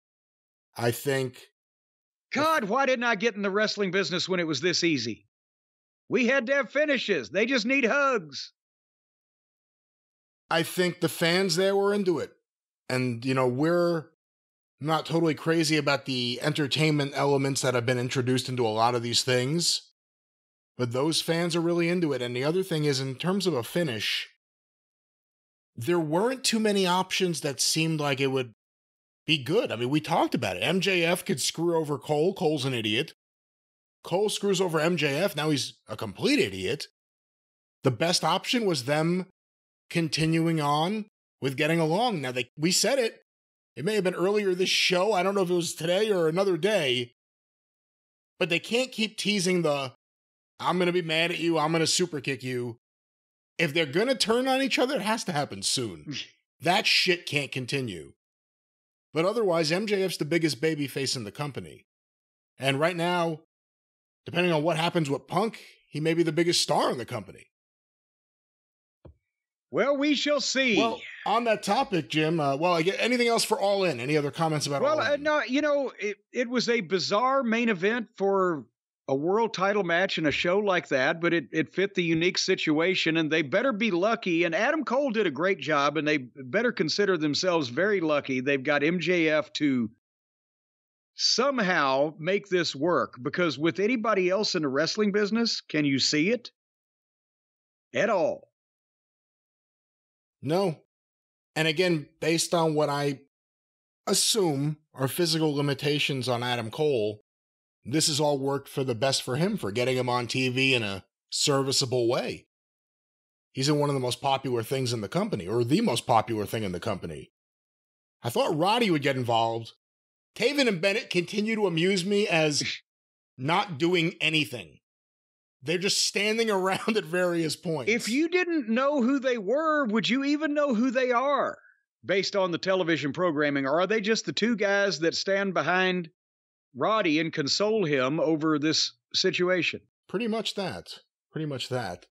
I think. God, why didn't I get in the wrestling business when it was this easy? We had to have finishes. They just need hugs. I think the fans there were into it. And, you know, we're not totally crazy about the entertainment elements that have been introduced into a lot of these things, but those fans are really into it. And the other thing is, in terms of a finish, there weren't too many options that seemed like it would be good. I mean, we talked about it. MJF could screw over Cole. Cole's an idiot. Cole screws over MJF. Now he's a complete idiot. The best option was them continuing on with getting along. Now they we said it. It may have been earlier this show. I don't know if it was today or another day. But they can't keep teasing the I'm going to be mad at you, I'm going to super kick you. If they're going to turn on each other, it has to happen soon. that shit can't continue. But otherwise, MJF's the biggest baby face in the company. And right now, depending on what happens with Punk, he may be the biggest star in the company. Well, we shall see. Well, on that topic, Jim. Uh, well, I get anything else for All In? Any other comments about well, All uh, In? no, you know, it, it was a bizarre main event for a world title match in a show like that, but it, it fit the unique situation, and they better be lucky. And Adam Cole did a great job, and they better consider themselves very lucky. They've got MJF to somehow make this work because with anybody else in the wrestling business, can you see it at all? No. And again, based on what I assume are physical limitations on Adam Cole, this has all worked for the best for him for getting him on TV in a serviceable way. He's in one of the most popular things in the company, or the most popular thing in the company. I thought Roddy would get involved. Taven and Bennett continue to amuse me as not doing anything. They're just standing around at various points. If you didn't know who they were, would you even know who they are based on the television programming? Or are they just the two guys that stand behind Roddy and console him over this situation? Pretty much that. Pretty much that.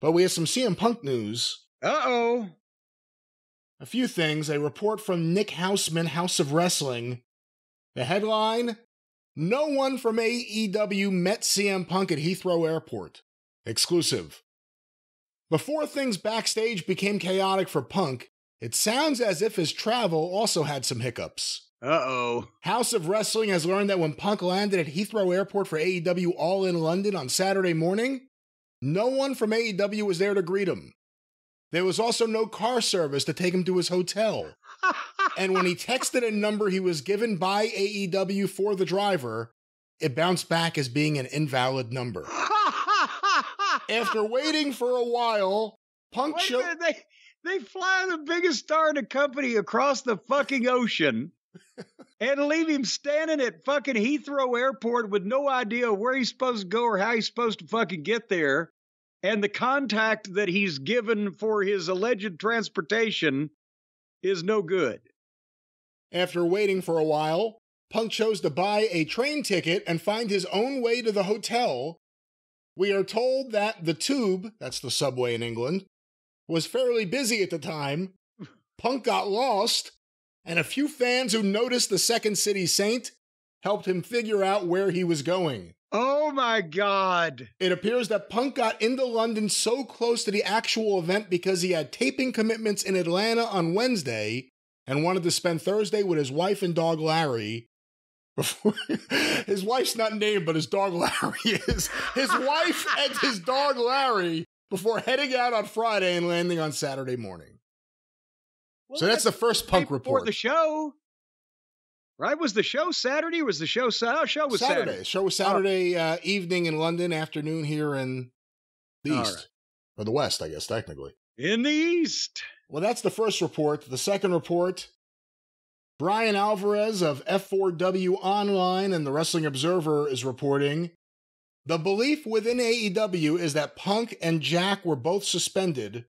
But we have some CM Punk news. Uh oh. A few things. A report from Nick Hausman, House of Wrestling. The headline no one from AEW met CM Punk at Heathrow Airport. Exclusive. Before things backstage became chaotic for Punk, it sounds as if his travel also had some hiccups. Uh oh. House of Wrestling has learned that when Punk landed at Heathrow Airport for AEW All in London on Saturday morning, no one from AEW was there to greet him. There was also no car service to take him to his hotel and when he texted a number he was given by AEW for the driver, it bounced back as being an invalid number. After waiting for a while, Punk showed. They, they fly the biggest star in the company across the fucking ocean and leave him standing at fucking Heathrow Airport with no idea where he's supposed to go or how he's supposed to fucking get there. And the contact that he's given for his alleged transportation is no good. After waiting for a while, Punk chose to buy a train ticket and find his own way to the hotel. We are told that the tube, that's the subway in England, was fairly busy at the time. Punk got lost, and a few fans who noticed the Second City Saint helped him figure out where he was going. Oh my God. It appears that Punk got into London so close to the actual event because he had taping commitments in Atlanta on Wednesday and wanted to spend Thursday with his wife and dog Larry. Before, his wife's not named, but his dog Larry is. His wife and his dog Larry before heading out on Friday and landing on Saturday morning. Well, so that's, that's the first punk report. For the show. Right? Was the show Saturday? was the show Saturday? Oh, show was Saturday. Saturday. Show was Saturday uh, evening in London, afternoon here in the East. Right. Or the West, I guess, technically. In the East. Well, that's the first report. The second report Bryan Alvarez of F4W Online and the Wrestling Observer is reporting the belief within AEW is that Punk and Jack were both suspended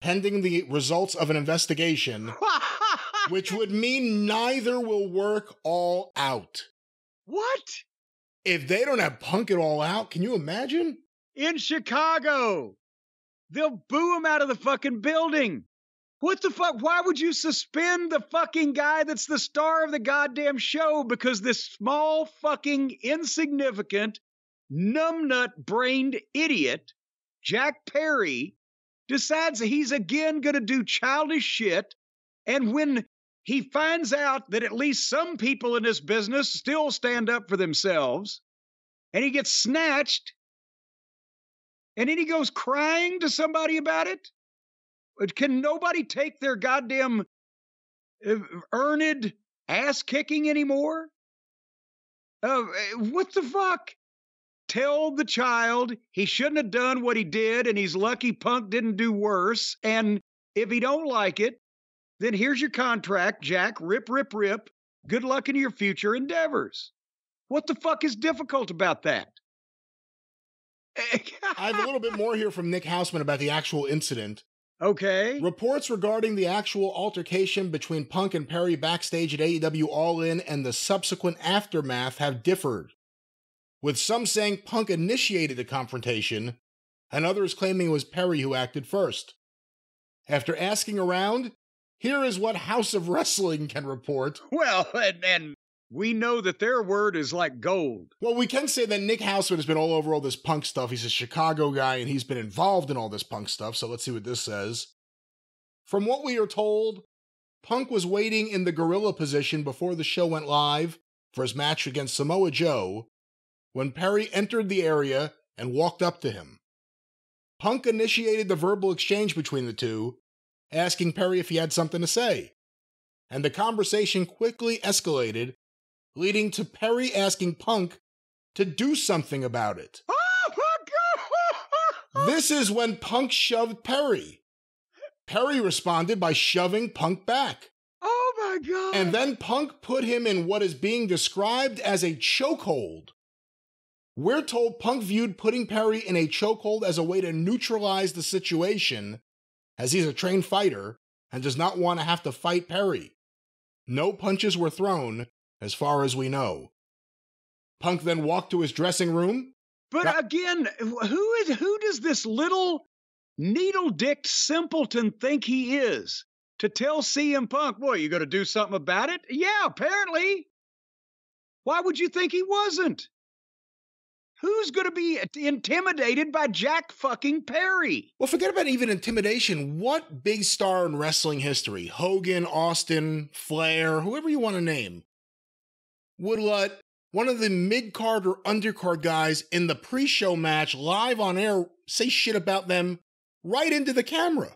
pending the results of an investigation, which would mean neither will work all out. What? If they don't have Punk it all out, can you imagine? In Chicago, they'll boo him out of the fucking building. What the fuck? Why would you suspend the fucking guy that's the star of the goddamn show because this small fucking insignificant numbnut brained idiot, Jack Perry, decides that he's again going to do childish shit. And when he finds out that at least some people in this business still stand up for themselves, and he gets snatched, and then he goes crying to somebody about it. Can nobody take their goddamn uh, earned ass kicking anymore? Uh, what the fuck? Tell the child he shouldn't have done what he did, and he's lucky Punk didn't do worse. And if he don't like it, then here's your contract, Jack. Rip, rip, rip. Good luck in your future endeavors. What the fuck is difficult about that? I have a little bit more here from Nick Hausman about the actual incident. Okay. Reports regarding the actual altercation between Punk and Perry backstage at AEW All In and the subsequent aftermath have differed, with some saying Punk initiated the confrontation and others claiming it was Perry who acted first. After asking around, here is what House of Wrestling can report. Well, and, and we know that their word is like gold. Well, we can say that Nick Hausman has been all over all this punk stuff. He's a Chicago guy and he's been involved in all this punk stuff. So let's see what this says. From what we are told, Punk was waiting in the gorilla position before the show went live for his match against Samoa Joe when Perry entered the area and walked up to him. Punk initiated the verbal exchange between the two, asking Perry if he had something to say. And the conversation quickly escalated leading to Perry asking Punk to do something about it. this is when Punk shoved Perry. Perry responded by shoving Punk back. Oh my God. And then Punk put him in what is being described as a chokehold. We're told Punk viewed putting Perry in a chokehold as a way to neutralize the situation, as he's a trained fighter and does not want to have to fight Perry. No punches were thrown, as far as we know. Punk then walked to his dressing room. But got- again, who is who does this little needle-dicked simpleton think he is to tell CM Punk, "Boy, you going to do something about it?" Yeah, apparently. Why would you think he wasn't? Who's going to be intimidated by Jack fucking Perry? Well, forget about even intimidation. What big star in wrestling history, Hogan, Austin, Flair, whoever you want to name, would let one of the mid card or undercard guys in the pre show match live on air say shit about them right into the camera.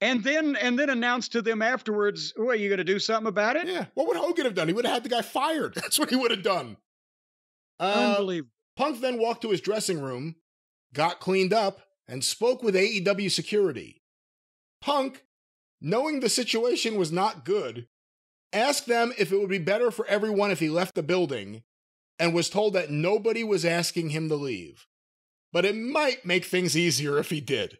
And then and then announce to them afterwards, "What are you going to do something about it?" Yeah. What would Hogan have done? He would have had the guy fired. That's what he would have done. Uh, Unbelievable. Punk then walked to his dressing room, got cleaned up, and spoke with AEW security. Punk, knowing the situation was not good, asked them if it would be better for everyone if he left the building, and was told that nobody was asking him to leave. But it might make things easier if he did.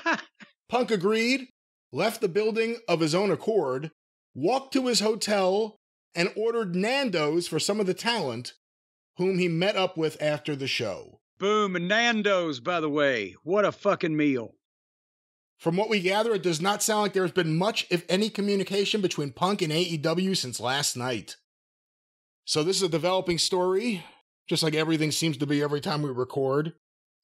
Punk agreed, left the building of his own accord, walked to his hotel, and ordered Nando's for some of the talent, whom he met up with after the show. Boom, and Nando's, by the way. What a fucking meal. From what we gather, it does not sound like there's been much, if any, communication between Punk and AEW since last night. So this is a developing story, just like everything seems to be every time we record.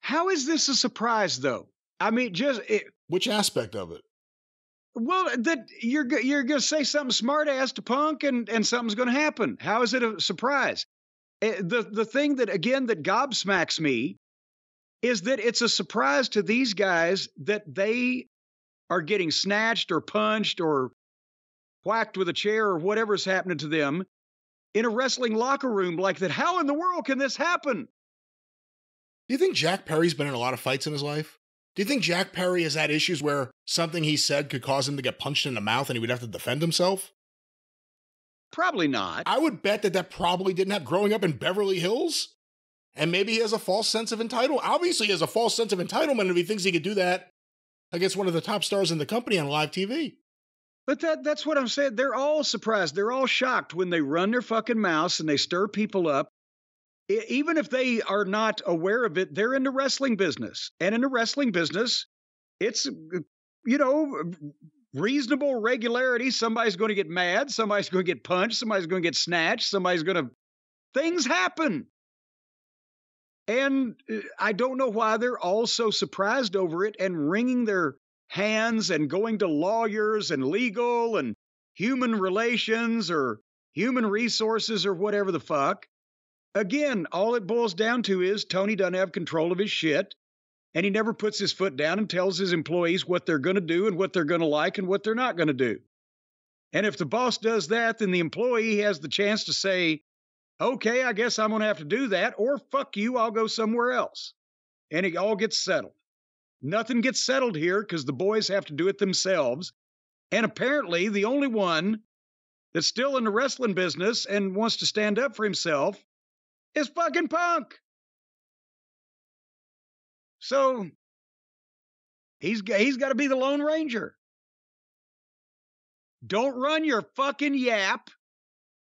How is this a surprise, though? I mean, just it, which aspect of it? Well, that you're you're going to say something smart ass to Punk, and and something's going to happen. How is it a surprise? Eh, the the thing that again that gobsmacks me is that it's a surprise to these guys that they are getting snatched or punched or whacked with a chair or whatever's happening to them in a wrestling locker room like that. How in the world can this happen? Do you think Jack Perry's been in a lot of fights in his life? Do you think Jack Perry has had issues where something he said could cause him to get punched in the mouth and he would have to defend himself? Probably not. I would bet that that probably didn't happen growing up in Beverly Hills. And maybe he has a false sense of entitlement. Obviously, he has a false sense of entitlement if he thinks he could do that against one of the top stars in the company on live TV. But that that's what I'm saying. They're all surprised. They're all shocked when they run their fucking mouths and they stir people up. Even if they are not aware of it, they're in the wrestling business. And in the wrestling business, it's you know, reasonable regularity. Somebody's going to get mad. Somebody's going to get punched. Somebody's going to get snatched. Somebody's going to. Things happen. And uh, I don't know why they're all so surprised over it and wringing their hands and going to lawyers and legal and human relations or human resources or whatever the fuck. Again, all it boils down to is Tony doesn't have control of his shit and he never puts his foot down and tells his employees what they're going to do and what they're going to like and what they're not going to do. And if the boss does that, then the employee has the chance to say, okay, I guess I'm going to have to do that, or fuck you, I'll go somewhere else. And it all gets settled. Nothing gets settled here because the boys have to do it themselves. And apparently, the only one that's still in the wrestling business and wants to stand up for himself is fucking Punk. So he's he's got to be the Lone Ranger. Don't run your fucking yap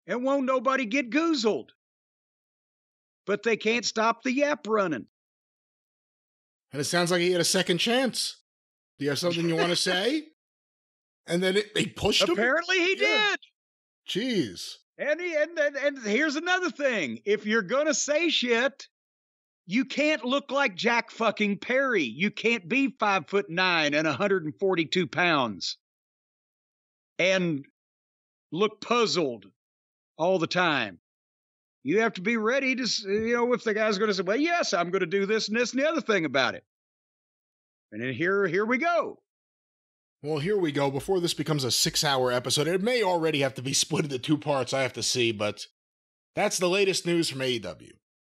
and won't nobody get goozled. But they can't stop the yap running. And it sounds like he had a second chance. Do you have something you want to say? And then it, they pushed him. Apparently, he yeah. did. Jeez. And, he, and, and and here's another thing: if you're gonna say shit, you can't look like Jack fucking Perry. You can't be five foot nine and 142 pounds and look puzzled all the time. You have to be ready to, you know, if the guy's going to say, well, yes, I'm going to do this and this and the other thing about it. And then here, here we go. Well, here we go. Before this becomes a six hour episode, it may already have to be split into two parts. I have to see, but that's the latest news from AEW.